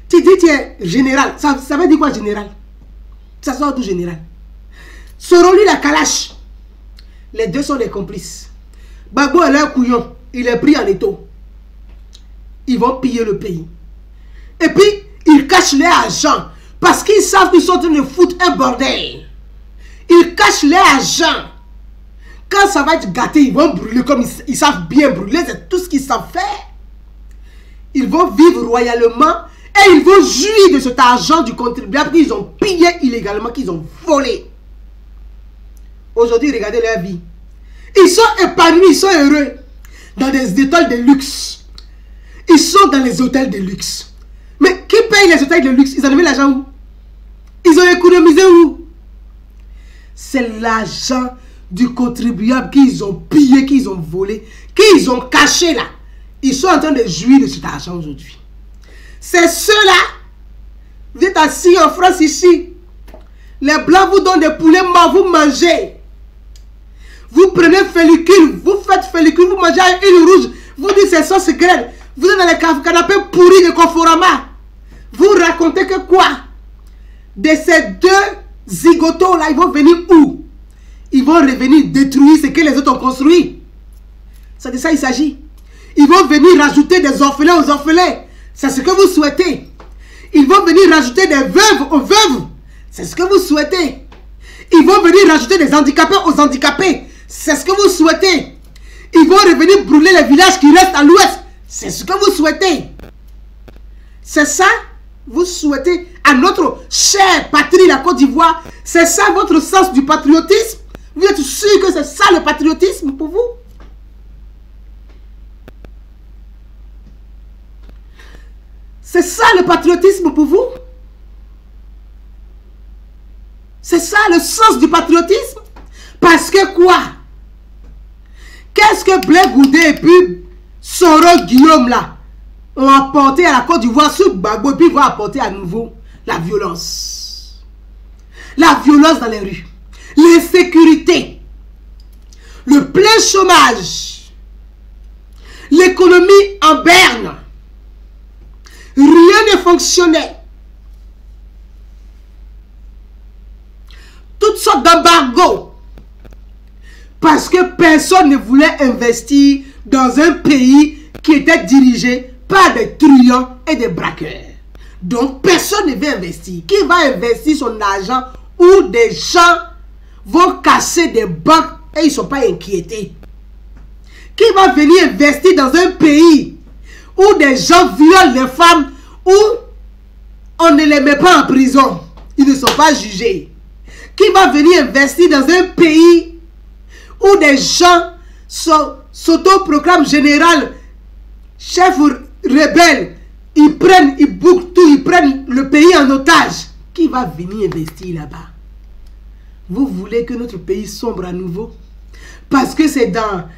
Tu dis tu es général. Ça, ça veut dire quoi général? Ça sort du général? Soroli la calache? Les deux sont des complices. Bagbo est leur couillon. Il est pris en étau. Ils vont piller le pays. Et puis, ils cachent leur argent. Parce qu'ils savent qu'ils sont en train de foutre un bordel. Ils cachent leur argent. Quand ça va être gâté, ils vont brûler comme ils, ils savent bien brûler. C'est tout ce qu'ils savent faire. Ils vont vivre royalement et ils vont jouir de cet argent du contribuable qu'ils ont pillé illégalement, qu'ils ont volé. Aujourd'hui, regardez leur vie. Ils sont épanouis, ils sont heureux. Dans des hôtels de luxe. Ils sont dans les hôtels de luxe. Mais qui paye les hôtels de luxe? Ils ont mis l'argent où? Ils ont économisé où? C'est l'argent du contribuable qu'ils ont pillé, qu'ils ont volé, qu'ils ont caché là. Ils sont en train de jouir de cet argent aujourd'hui. C'est ceux-là. Vous êtes assis en France ici. Les blancs vous donnent des poulets morts, vous mangez. Vous prenez félicule, vous faites félicule, vous mangez une rouge. Vous dites c'est sauce secret. Vous êtes dans les canapés pourris de Conforama. Vous racontez que quoi? De ces deux zigotos là, ils vont venir où? Ils vont revenir détruire ce que les autres ont construit. C'est de ça il s'agit. Ils vont venir rajouter des orphelins aux orphelins. C'est ce que vous souhaitez. Ils vont venir rajouter des veuves aux veuves. C'est ce que vous souhaitez. Ils vont venir rajouter des handicapés aux handicapés. C'est ce que vous souhaitez. Ils vont revenir brûler les villages qui restent à l'ouest. C'est ce que vous souhaitez. C'est ça vous souhaitez à notre chère patrie, la Côte d'Ivoire. C'est ça votre sens du patriotisme. Vous êtes sûr que c'est ça le patriotisme pour vous? C'est ça le patriotisme pour vous? C'est ça le sens du patriotisme? Parce que quoi? Qu'est-ce que Blé Goudé et puis Soro Guillaume là ont apporté à la Côte d'Ivoire sous Gbagbo puis vont apporter à nouveau la violence. La violence dans les rues. L'insécurité. Le plein chômage. L'économie en berne. Rien ne fonctionnait. Toutes sortes d'embargos. Parce que personne ne voulait investir dans un pays qui était dirigé par des truands et des braqueurs. Donc personne ne veut investir. Qui va investir son argent où des gens vont casser des banques et ils ne sont pas inquiétés? Qui va venir investir dans un pays où des gens violent les femmes, où on ne les met pas en prison? ils ne sont pas jugés. Qui va venir investir dans un pays où des gens s'autoproclament général, chef rebelle, ils prennent, ils bouclent tout, ils prennent le pays en otage. Qui va venir investir là-bas? Vous voulez que notre pays sombre à nouveau? Parce que c'est dans,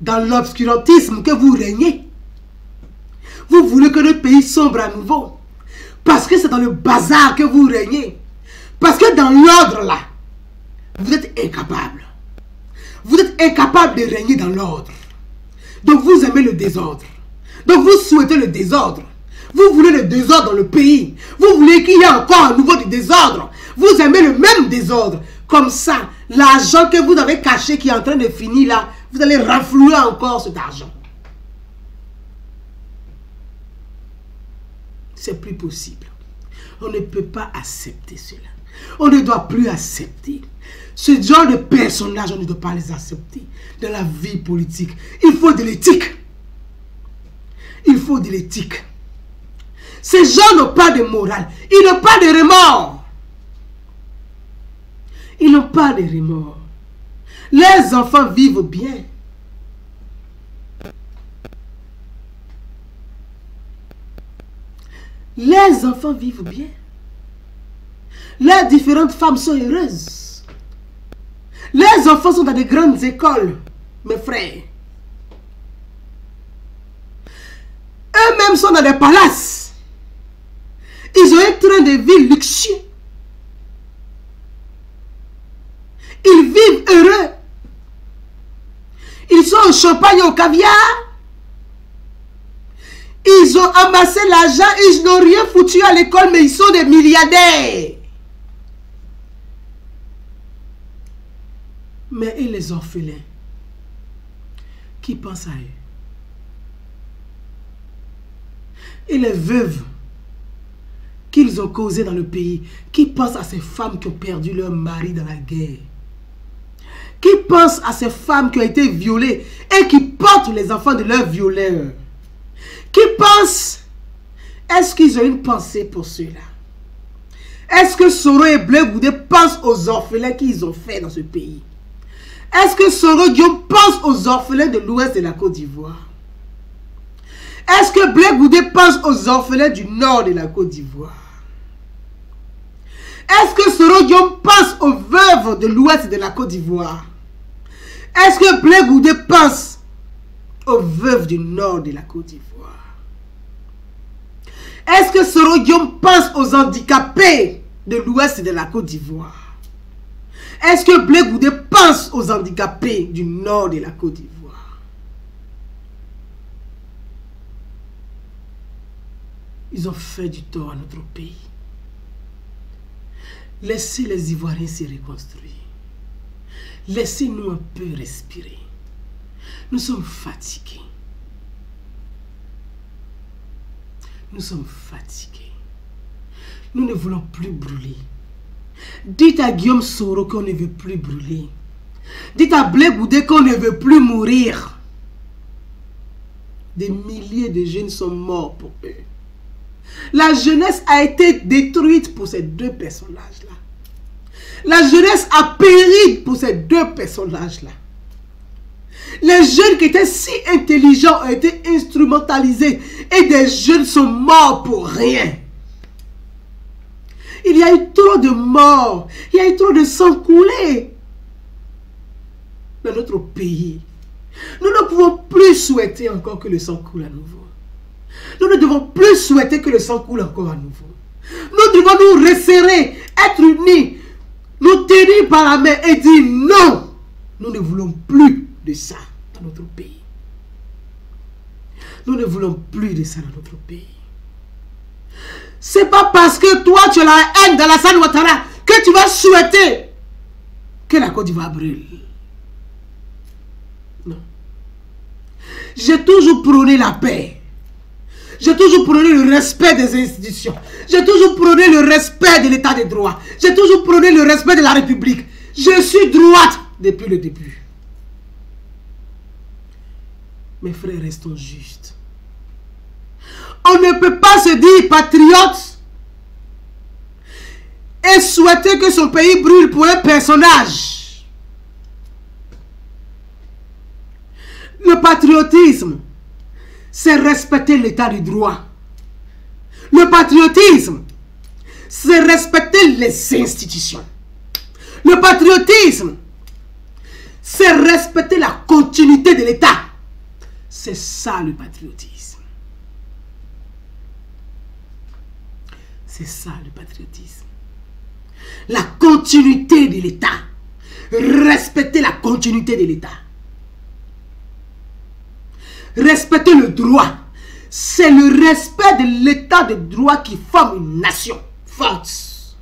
dans l'obscurantisme que vous régnez. Vous voulez que notre pays sombre à nouveau? Parce que c'est dans le bazar que vous régnez. Parce que dans l'ordre là, vous êtes incapable. Vous êtes incapable de régner dans l'ordre. Donc vous aimez le désordre. Donc vous souhaitez le désordre. Vous voulez le désordre dans le pays. Vous voulez qu'il y ait encore un nouveau désordre. Vous aimez le même désordre. Comme ça, l'argent que vous avez caché qui est en train de finir là, vous allez renflouer encore cet argent. C'est plus possible. On ne peut pas accepter cela. On ne doit plus accepter. Ce genre de personnages, on ne doit pas les accepter dans la vie politique. Il faut de l'éthique. Il faut de l'éthique. Ces gens n'ont pas de morale. Ils n'ont pas de remords. Ils n'ont pas de remords. Les enfants vivent bien. Les enfants vivent bien. Les différentes femmes sont heureuses. Enfants sont dans de grandes écoles, mes frères. Eux-mêmes sont dans des palaces. Ils ont un train de vie luxueux. Ils vivent heureux. Ils sont au champagne, au caviar. Ils ont amassé l'argent, ils n'ont rien foutu à l'école, mais ils sont des milliardaires. Mais et les orphelins qui pensent à eux. Et les veuves qu'ils ont causées dans le pays, qui pensent à ces femmes qui ont perdu leur mari dans la guerre Qui pensent à ces femmes qui ont été violées et qui portent les enfants de leurs violeurs Qui pensent Est-ce qu'ils ont une pensée pour cela Est-ce que Soro et Bleu Goudé pensent aux orphelins qu'ils ont fait dans ce pays? Est-ce que Soro Guillaume pense aux orphelins de l'ouest de la Côte d'Ivoire? Est-ce que Blé Goudé pense aux orphelins du nord de la Côte d'Ivoire? Est-ce que Soro Guillaume pense aux veuves de l'ouest de la Côte d'Ivoire? Est-ce que Blé Goudé pense aux veuves du nord de la Côte d'Ivoire? Est-ce que Soro Guillaume pense aux handicapés de l'ouest de la Côte d'Ivoire? Est-ce que Blé Goudé pense aux handicapés du nord de la Côte d'Ivoire? Ils ont fait du tort à notre pays. Laissez les Ivoiriens se reconstruire. Laissez-nous un peu respirer. Nous sommes fatigués. Nous sommes fatigués. Nous ne voulons plus brûler. Dites à Guillaume Soro qu'on ne veut plus brûler. Dites à Blé qu'on ne veut plus mourir. Des milliers de jeunes sont morts pour eux. La jeunesse a été détruite pour ces deux personnages-là. La jeunesse a péri pour ces deux personnages-là. Les jeunes qui étaient si intelligents ont été instrumentalisés et des jeunes sont morts pour rien. Il y a eu trop de morts. Il y a eu trop de sang coulé dans notre pays. Nous ne pouvons plus souhaiter encore que le sang coule à nouveau. Nous ne devons plus souhaiter que le sang coule encore à nouveau. Nous devons nous resserrer, être unis, nous tenir par la main et dire non. Nous ne voulons plus de ça dans notre pays. Nous ne voulons plus de ça dans notre pays. C'est pas parce que toi tu as la haine dans la salle Ouattara que tu vas souhaiter que la Côte d'Ivoire brûle. Non. J'ai toujours prôné la paix. J'ai toujours prôné le respect des institutions. J'ai toujours prôné le respect de l'état de droit. J'ai toujours prôné le respect de la République. Je suis droite depuis le début. Mes frères, restons justes. On ne peut pas se dire patriote et souhaiter que son pays brûle pour un personnage. Le patriotisme, c'est respecter l'état du droit. Le patriotisme, c'est respecter les institutions. Le patriotisme, c'est respecter la continuité de l'État. C'est ça le patriotisme. C'est ça le patriotisme. La continuité de l'État. Respecter la continuité de l'État. Respecter le droit. C'est le respect de l'état de droit qui forme une nation forte.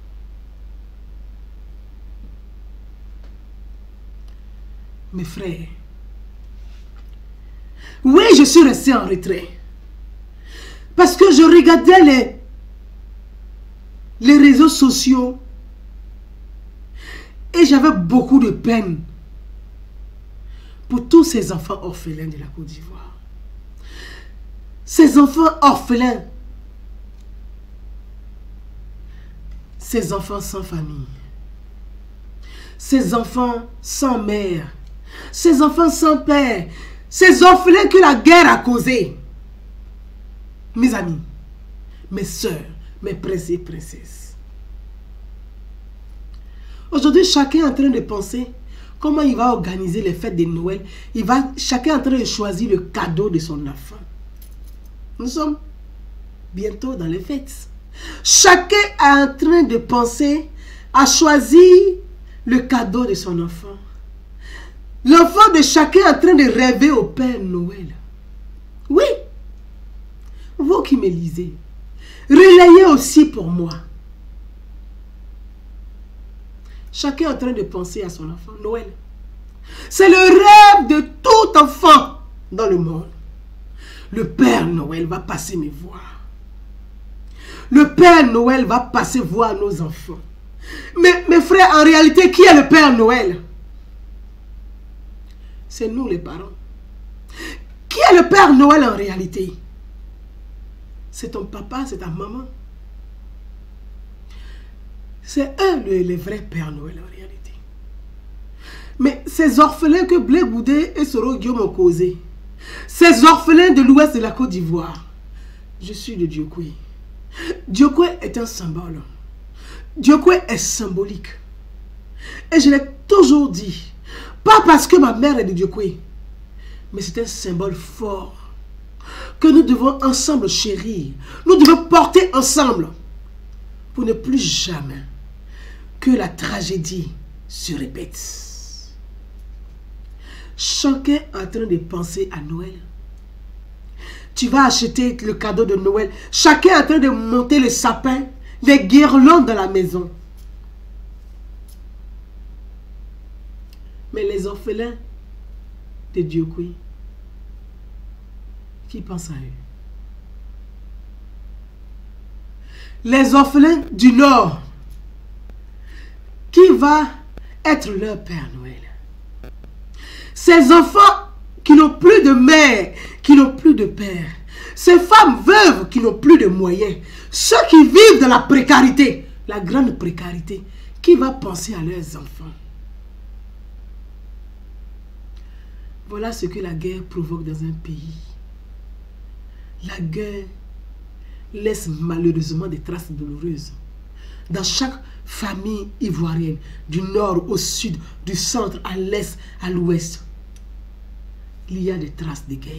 Mes frères, oui, je suis resté en retrait. Parce que je regardais les, les réseaux sociaux et j'avais beaucoup de peine pour tous ces enfants orphelins de la Côte d'Ivoire. Ces enfants orphelins. Ces enfants sans famille. Ces enfants sans mère. Ces enfants sans père. Ces orphelins que la guerre a causés. Mes amis, mes soeurs, mes princes et princesses. Aujourd'hui, chacun est en train de penser comment il va organiser les fêtes de Noël. Il va, chacun est en train de choisir le cadeau de son enfant. Nous sommes bientôt dans les fêtes. Chacun est en train de penser à choisir le cadeau de son enfant. L'enfant de chacun est en train de rêver au Père Noël. Oui. Vous qui me lisez, relayez aussi pour moi. Chacun est en train de penser à son enfant. Noël. C'est le rêve de tout enfant dans le monde. Le Père Noël va passer me voir. Le Père Noël va passer voir nos enfants. Mais mes frères, en réalité, qui est le Père Noël? C'est nous les parents. Qui est le Père Noël en réalité? C'est ton papa, c'est ta maman. C'est eux les, vrais Pères Noël en réalité. Mais ces orphelins que Blé Goudé et Soro Guillaume ont causés, ces orphelins de l'ouest de la Côte d'Ivoire, je suis de Diokwe. Diokwe est un symbole. Diokwe est symbolique. Et je l'ai toujours dit, pas parce que ma mère est de Diokwe, mais c'est un symbole fort que nous devons ensemble chérir. Nous devons porter ensemble pour ne plus jamais que la tragédie se répète. Chacun est en train de penser à Noël. Tu vas acheter le cadeau de Noël. Chacun est en train de monter le sapin, les guirlandes dans la maison. Mais les orphelins de Dieu, qui pensent à eux? Les orphelins du Nord, qui va être leur Père Noël? Ces enfants qui n'ont plus de mère, qui n'ont plus de père. Ces femmes veuves qui n'ont plus de moyens. Ceux qui vivent dans la précarité, la grande précarité. Qui va penser à leurs enfants? Voilà ce que la guerre provoque dans un pays. La guerre laisse malheureusement des traces douloureuses. Dans chaque famille ivoirienne, du nord au sud, du centre à l'est, à l'ouest, il y a des traces de guerre.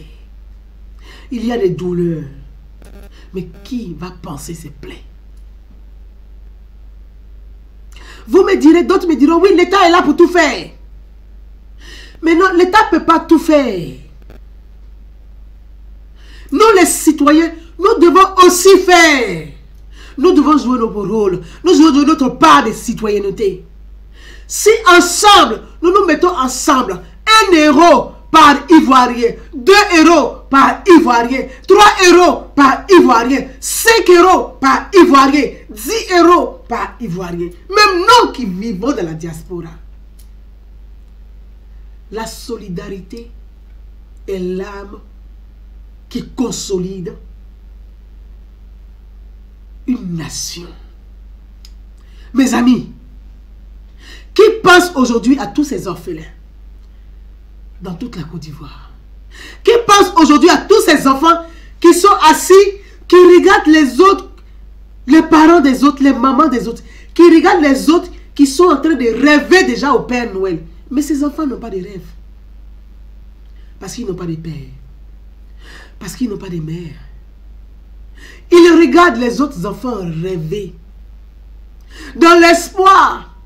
Il y a des douleurs. Mais qui va penser ces plaies? Vous me direz, d'autres me diront, oui, l'État est là pour tout faire. Mais non, l'État ne peut pas tout faire. Nous, les citoyens, nous devons aussi faire. Nous devons jouer notre rôle. Nous jouer notre part de citoyenneté. Si ensemble, nous nous mettons ensemble, un héros par Ivoirien, 2 euros par Ivoirien, 3 euros par Ivoirien, 5 euros par Ivoirien, 10 euros par Ivoirien. Même nous qui vivons dans la diaspora. La solidarité est l'âme qui consolide une nation. Mes amis, qui pense aujourd'hui à tous ces orphelins dans toute la Côte d'Ivoire? Qui pense aujourd'hui à tous ces enfants qui sont assis, qui regardent les autres, les parents des autres, les mamans des autres, qui regardent les autres qui sont en train de rêver déjà au Père Noël. Mais ces enfants n'ont pas de rêve. Parce qu'ils n'ont pas de père. Parce qu'ils n'ont pas de mère. Ils regardent les autres enfants rêver. Dans l'espoir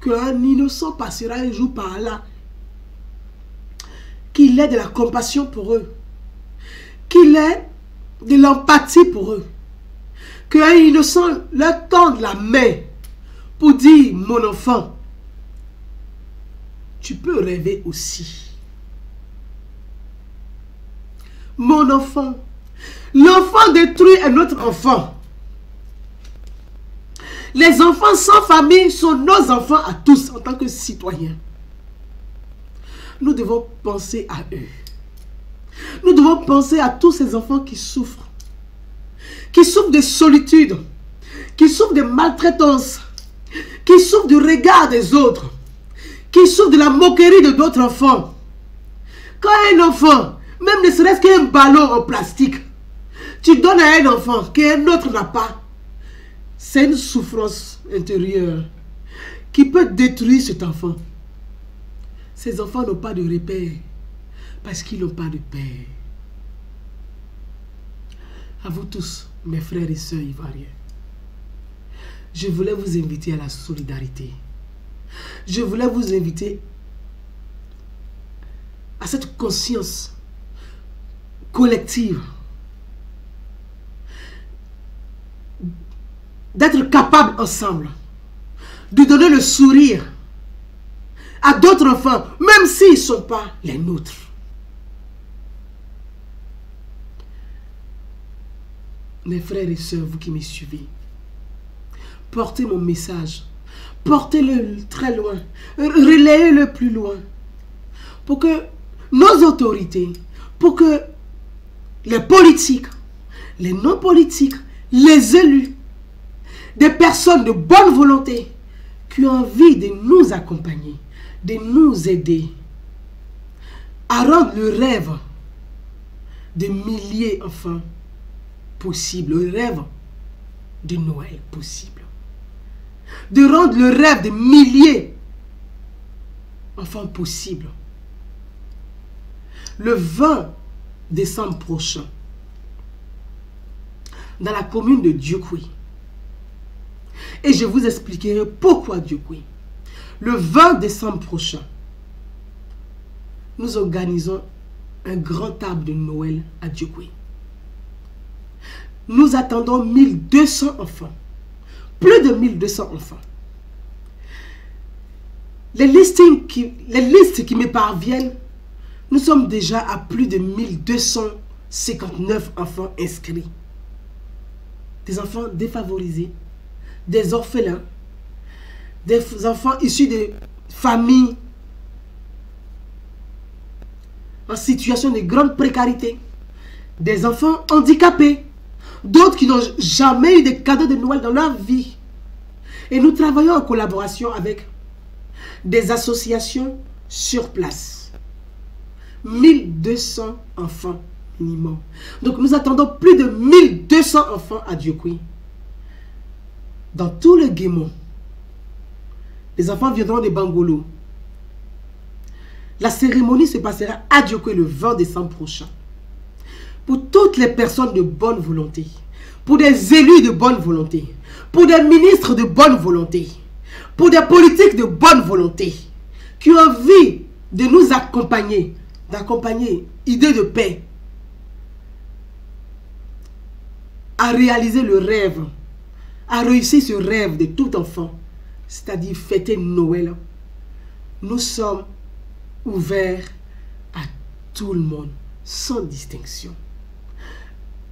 qu'un innocent passera un jour par là. Qu'il ait de la compassion pour eux. Qu'il ait de l'empathie pour eux. Qu'un innocent leur tende la main pour dire, mon enfant, tu peux rêver aussi. Mon enfant, l'enfant détruit un autre enfant. Les enfants sans famille sont nos enfants à tous en tant que citoyens. Nous devons penser à eux. Nous devons penser à tous ces enfants qui souffrent. Qui souffrent de solitude. Qui souffrent de maltraitance. Qui souffrent du regard des autres. Qui souffrent de la moquerie de d'autres enfants. Quand un enfant, même ne serait-ce qu'un ballon en plastique, tu donnes à un enfant qu'un autre n'a pas, c'est une souffrance intérieure qui peut détruire cet enfant. Ces enfants n'ont pas de repère parce qu'ils n'ont pas de père. À vous tous, mes frères et sœurs ivoiriens, je voulais vous inviter à la solidarité. Je voulais vous inviter à cette conscience collective. D'être capable ensemble. De donner le sourire à d'autres enfants, même s'ils ne sont pas les nôtres. Mes frères et sœurs, vous qui me suivez, portez mon message, portez-le très loin, relayez-le plus loin, pour que nos autorités, pour que les politiques, les non-politiques, les élus, des personnes de bonne volonté qui ont envie de nous accompagner, de nous aider à rendre le rêve de milliers d'enfants possible, le rêve de Noël possible. De rendre le rêve de milliers d'enfants possible. Le 20 décembre prochain, dans la commune de Dieukoui, et je vous expliquerai pourquoi Dieu Le 20 décembre prochain, nous organisons un grand table de Noël à Dieu Nous attendons 1200 enfants. Plus de 1200 enfants. Les, listings les listes qui me parviennent, nous sommes déjà à plus de 1259 enfants inscrits. Des enfants défavorisés, des orphelins, des enfants issus de familles en situation de grande précarité, des enfants handicapés, d'autres qui n'ont jamais eu de cadeaux de Noël dans leur vie. Et nous travaillons en collaboration avec des associations sur place. 1200 enfants minimum. Donc nous attendons plus de 1200 enfants à Diokoui dans tout le Guémon. Les enfants viendront de Bangolo. La cérémonie se passera à Diokoé le 20 décembre prochain. Pour toutes les personnes de bonne volonté, pour des élus de bonne volonté, pour des ministres de bonne volonté, pour des politiques de bonne volonté, qui ont envie de nous accompagner, d'accompagner idée de paix, à réaliser le rêve à réussir ce rêve de tout enfant, c'est-à-dire fêter Noël, nous sommes ouverts à tout le monde, sans distinction.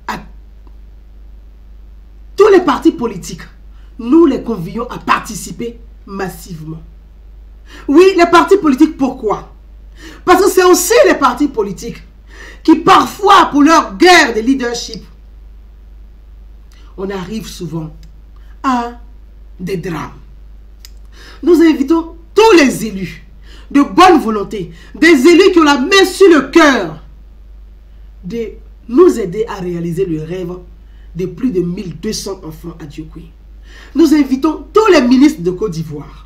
À tous les partis politiques, nous les convions à participer massivement. Oui, les partis politiques, pourquoi? Parce que c'est aussi les partis politiques qui parfois, pour leur guerre de leadership, on arrive souvent des drames. Nous invitons tous les élus de bonne volonté, des élus qui ont la main sur le cœur, de nous aider à réaliser le rêve de plus de 1200 enfants à Diokoui. Nous invitons tous les ministres de Côte d'Ivoire.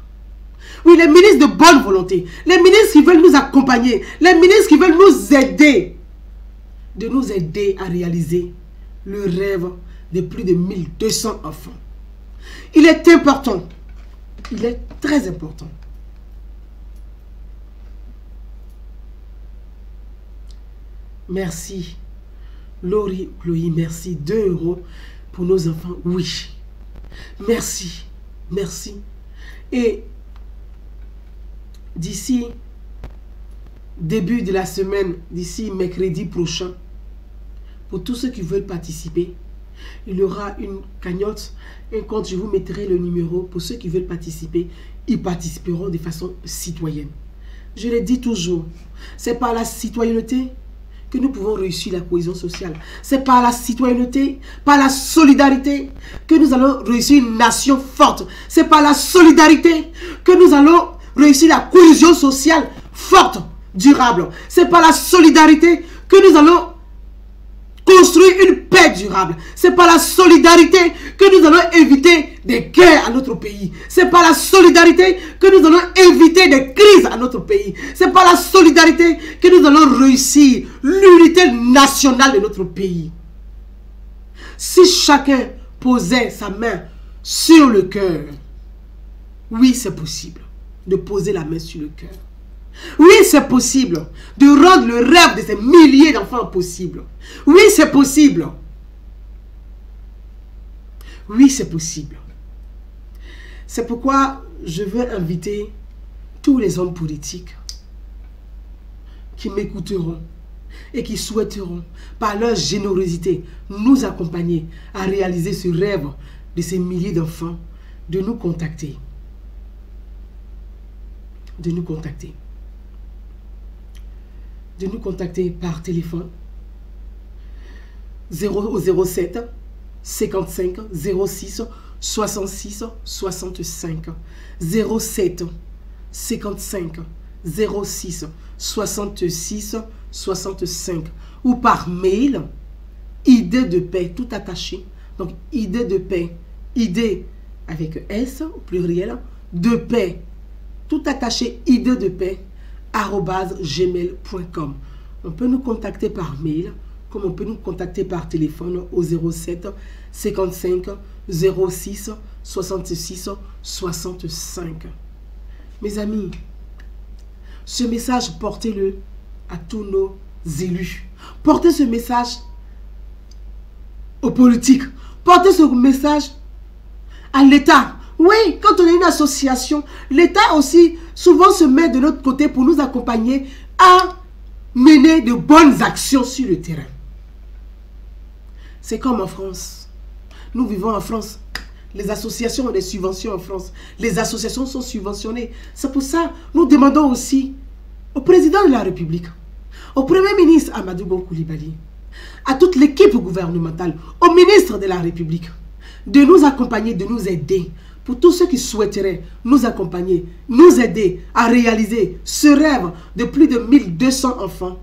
Oui, les ministres de bonne volonté, les ministres qui veulent nous accompagner, les ministres qui veulent nous aider, de nous aider à réaliser le rêve de plus de 1200 enfants. Il est important, il est très important Merci. Laurie, Chloé, merci. 2 euros pour nos enfants. Oui. Merci. Merci. Et d'ici début de la semaine, d'ici mercredi prochain, pour tous ceux qui veulent participer, il y aura une cagnotte, un compte, je vous mettrai le numéro. Pour ceux qui veulent participer, ils participeront de façon citoyenne. Je le dis toujours, c'est par la citoyenneté que nous pouvons réussir la cohésion sociale. C'est par la citoyenneté, par la solidarité que nous allons réussir une nation forte. C'est par la solidarité que nous allons réussir la cohésion sociale forte, durable. C'est par la solidarité que nous allons construire une paix durable. C'est par la solidarité que nous allons éviter des guerres à notre pays. C'est par la solidarité que nous allons éviter des crises à notre pays. C'est par la solidarité que nous allons réussir l'unité nationale de notre pays. Si chacun posait sa main sur le cœur, oui, c'est possible de poser la main sur le cœur. Oui, c'est possible de rendre le rêve de ces milliers d'enfants possible. Oui, c'est possible. Oui, c'est possible. C'est pourquoi je veux inviter tous les hommes politiques qui m'écouteront et qui souhaiteront, par leur générosité, nous accompagner à réaliser ce rêve de ces milliers d'enfants, de nous contacter. De nous contacter. De nous contacter par téléphone. 007 55 06 66 65 07 55 06 66 65 ou par mail idée de paix tout attaché. Donc idée de paix idée avec S au pluriel de paix tout attaché idée de paix. On peut nous contacter par mail, comme on peut nous contacter par téléphone au 07 55 06 66 65. Mes amis, ce message, portez-le à tous nos élus. Portez ce message aux politiques. Portez ce message à l'État. Oui, quand on est une association, l'État aussi souvent se met de notre côté pour nous accompagner à mener de bonnes actions sur le terrain. C'est comme en France. Nous vivons en France. Les associations ont des subventions en France. Les associations sont subventionnées. C'est pour ça que nous demandons aussi au président de la République, au Premier ministre Amadou Koulibaly, à toute l'équipe gouvernementale, au ministre de la République, de nous accompagner, de nous aider pour tous ceux qui souhaiteraient nous accompagner, nous aider à réaliser ce rêve de plus de 1200 enfants,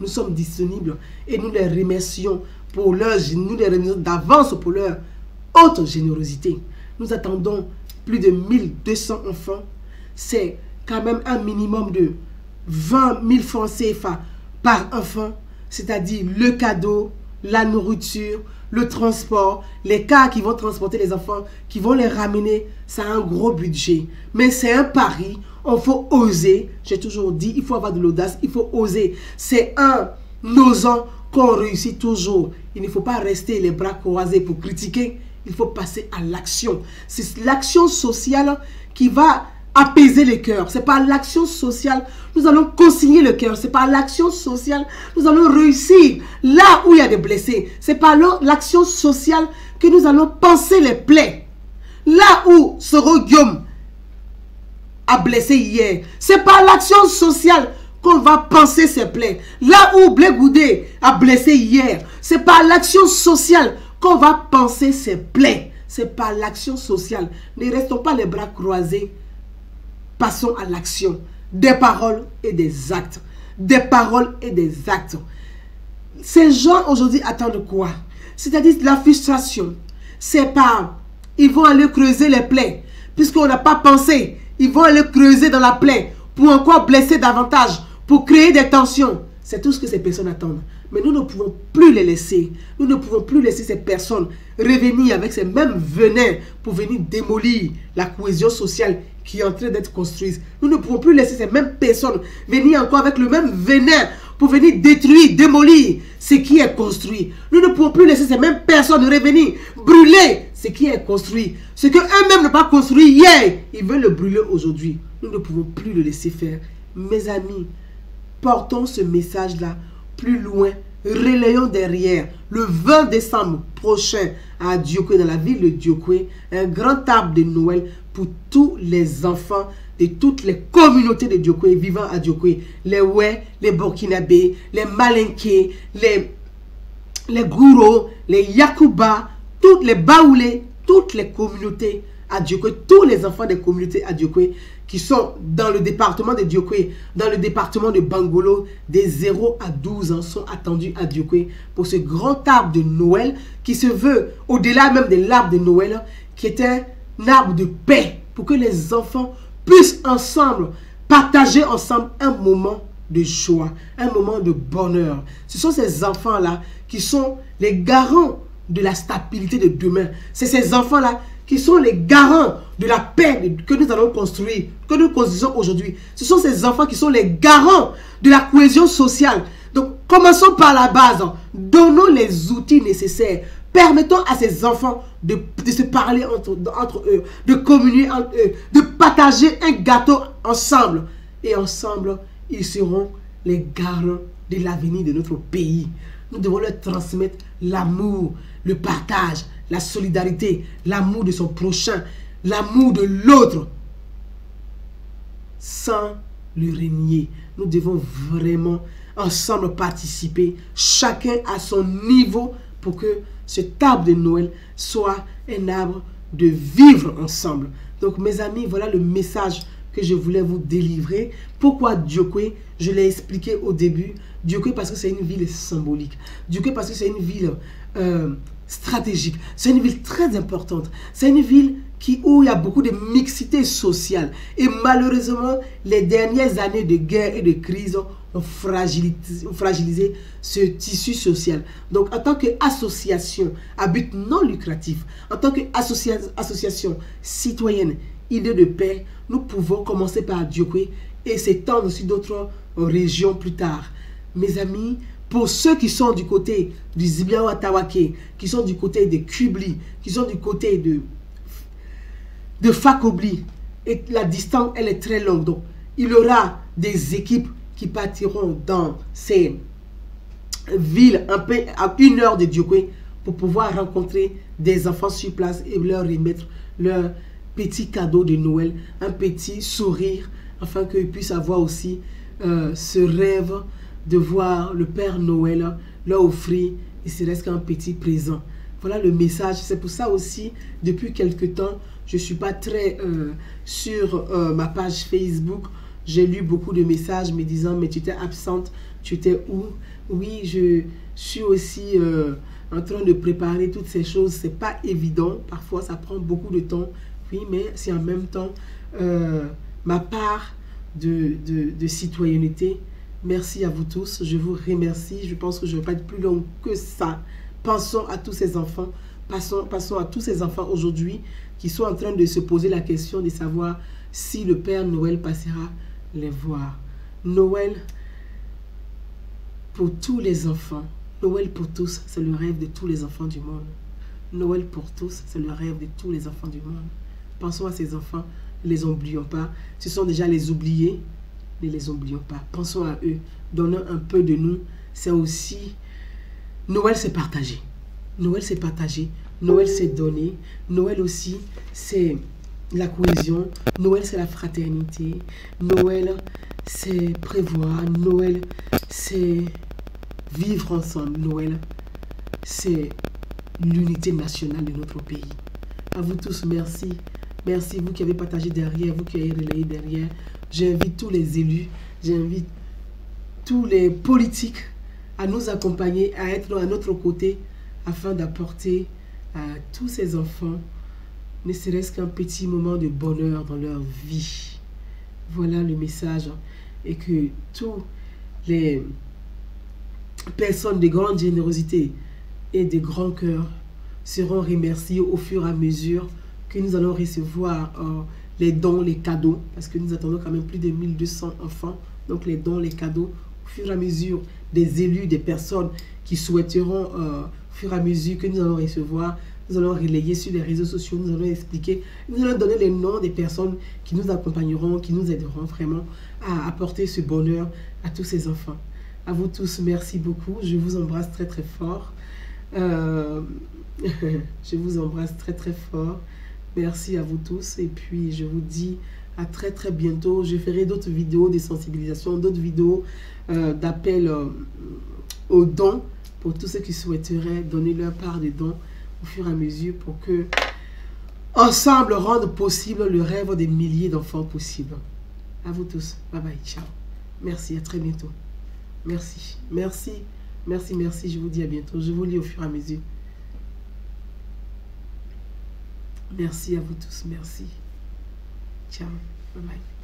nous sommes disponibles et nous les remercions pour leur, nous les remercions d'avance pour leur haute générosité. Nous attendons plus de 1200 enfants. C'est quand même un minimum de 20 000 francs CFA par enfant, c'est-à-dire le cadeau, la nourriture, le transport, les cars qui vont transporter les enfants, qui vont les ramener, ça a un gros budget. Mais c'est un pari, il faut oser. J'ai toujours dit, il faut avoir de l'audace, il faut oser. C'est un osant qu'on réussit toujours. Il ne faut pas rester les bras croisés pour critiquer. Il faut passer à l'action. C'est l'action sociale qui va apaiser les cœurs. C'est par l'action sociale, nous allons consigner le cœur. C'est par l'action sociale, nous allons réussir là où il y a des blessés. C'est par l'action sociale que nous allons penser les plaies. Là où ce Guillaume a blessé hier, c'est par l'action sociale qu'on va penser ses plaies. Là où Blé Goudé a blessé hier, c'est par l'action sociale qu'on va penser ses plaies. c'est par l'action sociale. Ne restons pas les bras croisés. Passons à l'action. Des paroles et des actes. Des paroles et des actes. Ces gens aujourd'hui attendent quoi? C'est-à-dire la frustration. C'est pas, ils vont aller creuser les plaies. Puisqu'on n'a pas pensé, ils vont aller creuser dans la plaie pour encore blesser davantage, pour créer des tensions. C'est tout ce que ces personnes attendent. Mais nous ne pouvons plus les laisser. Nous ne pouvons plus laisser ces personnes revenir avec ces mêmes venins pour venir démolir la cohésion sociale qui est en train d'être construite. Nous ne pouvons plus laisser ces mêmes personnes venir encore avec le même venin pour venir détruire, démolir ce qui est construit. Nous ne pouvons plus laisser ces mêmes personnes revenir brûler ce qui est construit. Ce que eux-mêmes n'ont pas construit hier, ils veulent le brûler aujourd'hui. Nous ne pouvons plus le laisser faire. Mes amis, portons ce message-là plus loin. Relayons derrière le 20 décembre prochain à Diokwe, dans la ville de Diokwe, un grand arbre de Noël pour tous les enfants de toutes les communautés de Diokwe vivant à Diokwe. Les Oué, les Burkinabés, les Malinké, les, les Gouro, les Yakuba, toutes les Baoulés, toutes les communautés à Diokwe, tous les enfants des communautés à Diokwe qui sont dans le département de Diokwe, dans le département de Bangolo, des 0 à 12 ans sont attendus à Diokwe pour ce grand arbre de Noël qui se veut, au-delà même de l'arbre de Noël, qui est un arbre de paix pour que les enfants puissent ensemble partager ensemble un moment de joie, un moment de bonheur. Ce sont ces enfants-là qui sont les garants de la stabilité de demain. C'est ces enfants-là qui sont les garants de la paix que nous allons construire, que nous construisons aujourd'hui. Ce sont ces enfants qui sont les garants de la cohésion sociale. Donc, commençons par la base. Donnons les outils nécessaires. Permettons à ces enfants de, se parler entre, entre, eux, de communier entre eux, de partager un gâteau ensemble. Et ensemble, ils seront les garants de l'avenir de notre pays. Nous devons leur transmettre l'amour, le partage, la solidarité, l'amour de son prochain, l'amour de l'autre, sans le régner. Nous devons vraiment ensemble participer, chacun à son niveau, pour que cet arbre de Noël soit un arbre de vivre ensemble. Donc mes amis, voilà le message que je voulais vous délivrer. Pourquoi Diokwe Je l'ai expliqué au début. Diokwe parce que c'est une ville symbolique. Diokwe parce que c'est une ville euh, stratégique. C'est une ville très importante. C'est une ville qui, où il y a beaucoup de mixité sociale. Et malheureusement, les dernières années de guerre et de crise ont fragilisé, ce tissu social. Donc, en tant qu'association à but non lucratif, en tant qu'association citoyenne, idée de paix, nous pouvons commencer par Diokwe et s'étendre sur d'autres régions plus tard. Mes amis, pour ceux qui sont du côté du Zibiawa-Tawake, qui sont du côté de Kubli, qui sont du côté de, de Fakobli, et la distance, elle est très longue. Donc, il y aura des équipes qui partiront dans ces villes à une heure de Diokwe pour pouvoir rencontrer des enfants sur place et leur remettre leur petit cadeau de Noël, un petit sourire, afin qu'ils puissent avoir aussi euh, ce rêve de voir le Père Noël leur offrir, il serait qu'un petit présent. Voilà le message. C'est pour ça aussi, depuis quelque temps, je ne suis pas très euh, sur euh, ma page Facebook. J'ai lu beaucoup de messages me disant, mais tu étais absente, tu étais où? Oui, je suis aussi euh, en train de préparer toutes ces choses. C'est pas évident. Parfois, ça prend beaucoup de temps. Oui, mais c'est en même temps ma part de, de citoyenneté Merci à vous tous. Je vous remercie. Je pense que je ne vais pas être plus long que ça. Pensons à tous ces enfants. Passons, passons à tous ces enfants aujourd'hui qui sont en train de se poser la question de savoir si le Père Noël passera les voir. Noël pour tous les enfants. Noël pour tous, c'est le rêve de tous les enfants du monde. Noël pour tous, c'est le rêve de tous les enfants du monde. Pensons à ces enfants, ne les oublions pas. Ce sont déjà les oubliés, ne les oublions pas. Pensons à eux. Donnons un peu de nous. C'est aussi... Noël, c'est partager. Noël, c'est partager. Noël, c'est donner. Noël aussi, c'est la cohésion. Noël, c'est la fraternité. Noël, c'est prévoir. Noël, c'est vivre ensemble. Noël, c'est l'unité nationale de notre pays. À vous tous, merci. Merci, vous qui avez partagé derrière, vous qui avez relayé derrière. J'invite tous les élus, j'invite tous les politiques à nous accompagner, à être à notre côté afin d'apporter à tous ces enfants ne serait-ce qu'un petit moment de bonheur dans leur vie. Voilà le message. Et que tous les personnes de grande générosité et de grand cœur seront remerciées au fur et à mesure que nous allons recevoir euh, les dons, les cadeaux, parce que nous attendons quand même plus de 1200 enfants. Donc les dons, les cadeaux, au fur et à mesure des élus, des personnes qui souhaiteront, euh, au fur et à mesure que nous allons recevoir, nous allons relayer sur les réseaux sociaux, nous allons expliquer, nous allons donner les noms des personnes qui nous accompagneront, qui nous aideront vraiment à apporter ce bonheur à tous ces enfants. À vous tous, merci beaucoup. Je vous embrasse très très fort. Euh, je vous embrasse très très fort. Merci à vous tous. Et puis, je vous dis à très très bientôt. Je ferai d'autres vidéos de sensibilisation, d'autres vidéos euh, d'appel euh, aux dons pour tous ceux qui souhaiteraient donner leur part des dons au fur et à mesure pour que ensemble rendre possible le rêve des milliers d'enfants possibles. À vous tous. Bye bye. Ciao. Merci. À très bientôt. Merci. Merci. Merci, merci. Je vous dis à bientôt. Je vous lis au fur et à mesure. Merci à vous tous. Merci. Ciao. Bye bye.